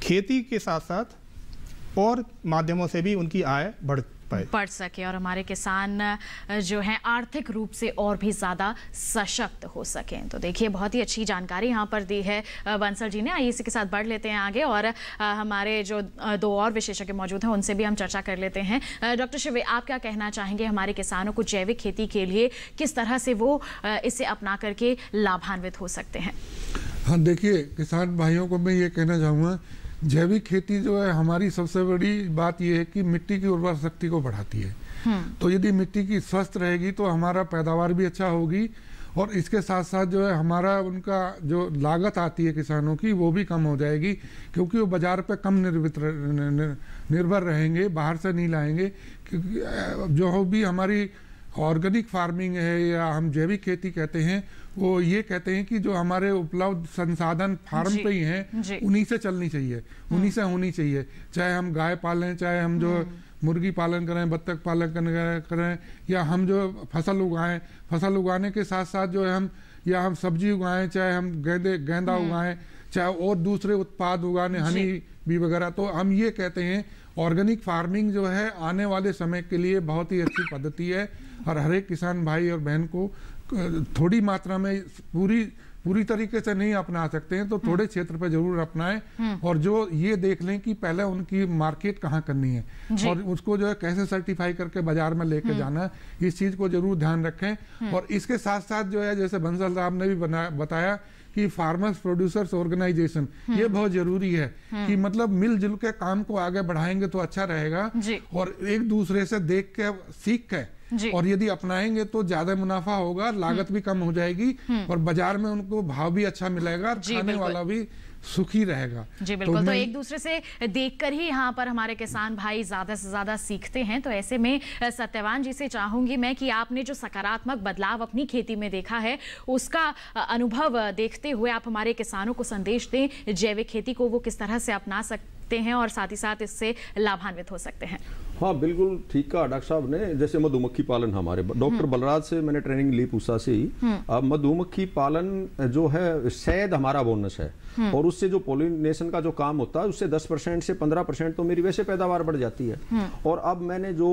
खेती के साथ साथ और माध्यमों से भी उनकी आय बढ़ बढ़ सके और हमारे किसान जो हैं आर्थिक रूप से और भी ज़्यादा सशक्त हो सकें। तो देखिए बहुत ही अच्छी जानकारी यहाँ पर दी है बंसल जी ने। आइए इसी के साथ बढ़ लेते हैं आगे और हमारे जो दो और विशेषज्ञ मौजूद हैं उनसे भी हम चर्चा कर लेते हैं। डॉक्टर शिवे आप क्या कहना चाहेंगे हमारे किसानों को जैविक खेती के लिए किस तरह से वो इसे अपना करके लाभान्वित हो सकते हैं? हाँ देखिए किसान भाइयों को मैं ये कहना चाहूँगा जैविक खेती जो है हमारी सबसे बड़ी बात यह है कि मिट्टी की उर्वर शक्ति को बढ़ाती है। तो यदि मिट्टी की स्वस्थ रहेगी तो हमारा पैदावार भी अच्छा होगी और इसके साथ साथ जो है हमारा उनका जो लागत आती है किसानों की वो भी कम हो जाएगी क्योंकि वो बाज़ार पे कम निर्भित निर्भर रहेंगे बाहर से नहीं लाएँगे क्योंकि जो भी हमारी ऑर्गेनिक फ़ार्मिंग है या हम जैविक खेती कहते हैं वो ये कहते हैं कि जो हमारे उपलब्ध संसाधन फार्म पे ही हैं उन्हीं से चलनी चाहिए उन्हीं से होनी चाहिए। चाहे हम गाय पालें चाहे हम जो हम्म। मुर्गी पालन करें बत्तख पालन करें या हम जो फ़सल उगाएँ फ़सल उगाने के साथ साथ जो है हम या हम सब्ज़ी उगाएँ चाहे हम गेंदे गेंदा हम्म। उगाएँ चाहे और दूसरे उत्पाद उगाने हनी भी वगैरह तो हम ये कहते हैं ऑर्गेनिक फ़ार्मिंग जो है आने वाले समय के लिए बहुत ही अच्छी पद्धति है। और हर एक किसान भाई और बहन को थोड़ी मात्रा में पूरी पूरी तरीके से नहीं अपना सकते हैं तो हम्म। थोड़े क्षेत्र पे ज़रूर अपनाएँ। हम्म। और जो ये देख लें कि पहले उनकी मार्केट कहाँ करनी है। और उसको जो है कैसे सर्टिफाई करके बाज़ार में लेके हम्म। जाना है इस चीज़ को ज़रूर ध्यान रखें। और इसके साथ साथ जो है जैसे बंसल साहब ने भी बताया कि फार्मर्स प्रोड्यूसर्स ऑर्गेनाइजेशन ये बहुत ज़रूरी है कि मतलब मिलजुल के काम को आगे बढ़ाएँगे तो अच्छा रहेगा। और एक दूसरे से देख के सीख के और यदि अपनाएँगे तो ज़्यादा मुनाफा होगा लागत हम्म। भी कम हो जाएगी हम्म। और बाज़ार में उनको भाव भी अच्छा मिलेगा खाने वाला भी सुखी रहेगा। जी बिल्कुल। तो, तो एक दूसरे से देखकर ही यहाँ पर हमारे किसान भाई ज़्यादा से ज़्यादा सीखते हैं। तो ऐसे में सत्यवान जी से चाहूँगी मैं कि आपने जो सकारात्मक बदलाव अपनी खेती में देखा है उसका अनुभव देखते हुए आप हमारे किसानों को संदेश दें जैविक खेती को वो किस तरह से अपना सकते हैं और साथ ही साथ इससे लाभान्वित हो सकते हैं। हाँ बिल्कुल ठीक कहा डॉक्टर साहब ने जैसे मधुमक्खी पालन हमारे डॉक्टर हम्म। बलराज से मैंने ट्रेनिंग ली पूसा से ही हम्म। अब मधुमक्खी पालन जो है शायद हमारा बोनस है। और उससे जो पोलिनेशन का जो काम होता है उससे 10 परसेंट से 15 परसेंट तो मेरी वैसे पैदावार बढ़ जाती है। और अब मैंने जो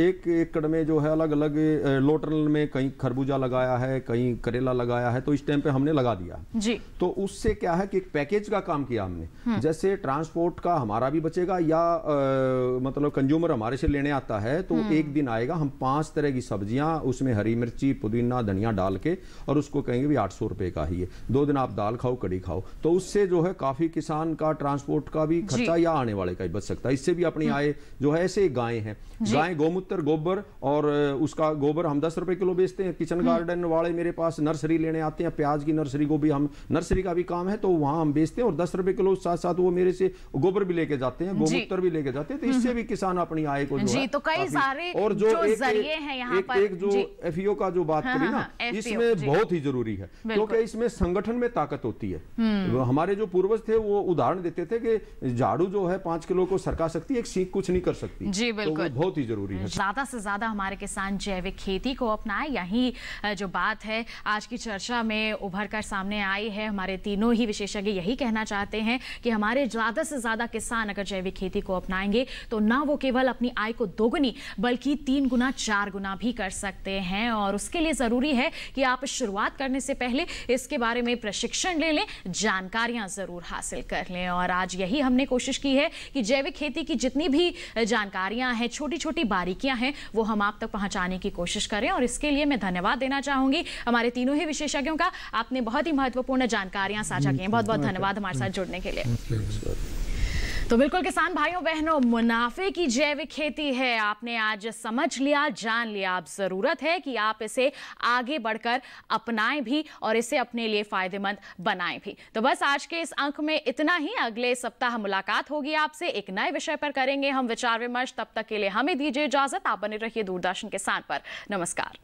एक एकड़ में जो है अलग अलग लोटरल में कहीं खरबूजा लगाया है कहीं करेला लगाया है तो इस टाइम पे हमने लगा दिया। जी। तो उससे क्या है कि एक पैकेज का काम किया हमने। जैसे ट्रांसपोर्ट का हमारा भी बचेगा या आ, मतलब कंज्यूमर हमारे से लेने आता है तो हम्म। एक दिन आएगा हम पाँच तरह की सब्ज़ियाँ उसमें हरी मिर्ची पुदीना धनिया डाल के और उसको कहेंगे भी आठ सौ रुपए का ही है। दो दिन आप दाल खाओ कड़ी खाओ। तो उससे जो है काफ़ी किसान का ट्रांसपोर्ट का भी खर्चा या आने वाले का ही बच सकता है। इससे भी अपनी हम्म। आय जो है ऐसे गाय है। गाय गोमूत्र गोबर और उसका गोबर हम दस रुपए किलो बेचते हैं। Kitchen garden hmm. वाले मेरे पास नर्सरी लेने आते हैं प्याज की नर्सरी को भी हम नर्सरी का भी काम है तो वहाँ हम बेचते हैं और दस रुपए किलो साथ साथ वो मेरे से गोबर भी लेके जाते हैं गोमूत्र भी लेके जाते हैं तो इससे भी किसान अपनी आय को जी तो कई सारे और जो, जो ज़रिए हैं यहाँ पर। एक जो एफईओ का जो बात हाँ, करी ना हाँ, इसमें बहुत ही ज़रूरी है क्योंकि इसमें संगठन में ताकत होती है। हम्म। हमारे जो पूर्वज थे वो उदाहरण देते थे कि झाड़ू जो है पाँच किलो को सरका सकती है एक सीख कुछ नहीं कर सकती। जी तो बिल्कुल। तो बहुत ही ज़रूरी है। ज़्यादा से ज़्यादा हमारे किसान जैविक खेती को अपनाए। यही जो बात है आज की चर्चा में उभर कर सामने आई है। हमारे तीनों ही विशेषज्ञ यही कहना चाहते हैं कि हमारे ज़्यादा से ज़्यादा किसान अगर जैविक खेती को अपनाएँगे तो ना वो केवल अपनी आय को दोगुनी बल्कि तीन गुना चार गुना भी कर सकते हैं। और उसके लिए ज़रूरी है कि आप शुरुआत करने से पहले इसके बारे में प्रशिक्षण ले लें। जानकारियाँ ज़रूर हासिल कर लें। और आज यही हमने कोशिश की है कि जैविक खेती की जितनी भी जानकारियाँ हैं छोटी छोटी बारीकियाँ हैं वो हम आप तक पहुँचाने की कोशिश करें। और इसके लिए मैं धन्यवाद देना चाहूँगी हमारे तीनों ही विशेषज्ञों का। आपने बहुत ही महत्वपूर्ण जानकारियाँ साझा की हैं। बहुत बहुत धन्यवाद हमारे साथ जुड़ने के लिए। तो बिल्कुल किसान भाइयों, बहनों, मुनाफे की जैविक खेती है। आपने आज समझ लिया, जान लिया। अब ज़रूरत है कि आप इसे आगे बढ़कर अपनाएँ भी और इसे अपने लिए फ़ायदेमंद बनाएँ भी। तो बस आज के इस अंक में इतना ही। अगले सप्ताह मुलाकात होगी आपसे। एक नए विषय पर करेंगे हम विचार विमर्श। तब तक के लिए हमें दीजिए इजाज़त। आप बने रहिए दूरदर्शन किसान पर। नमस्कार।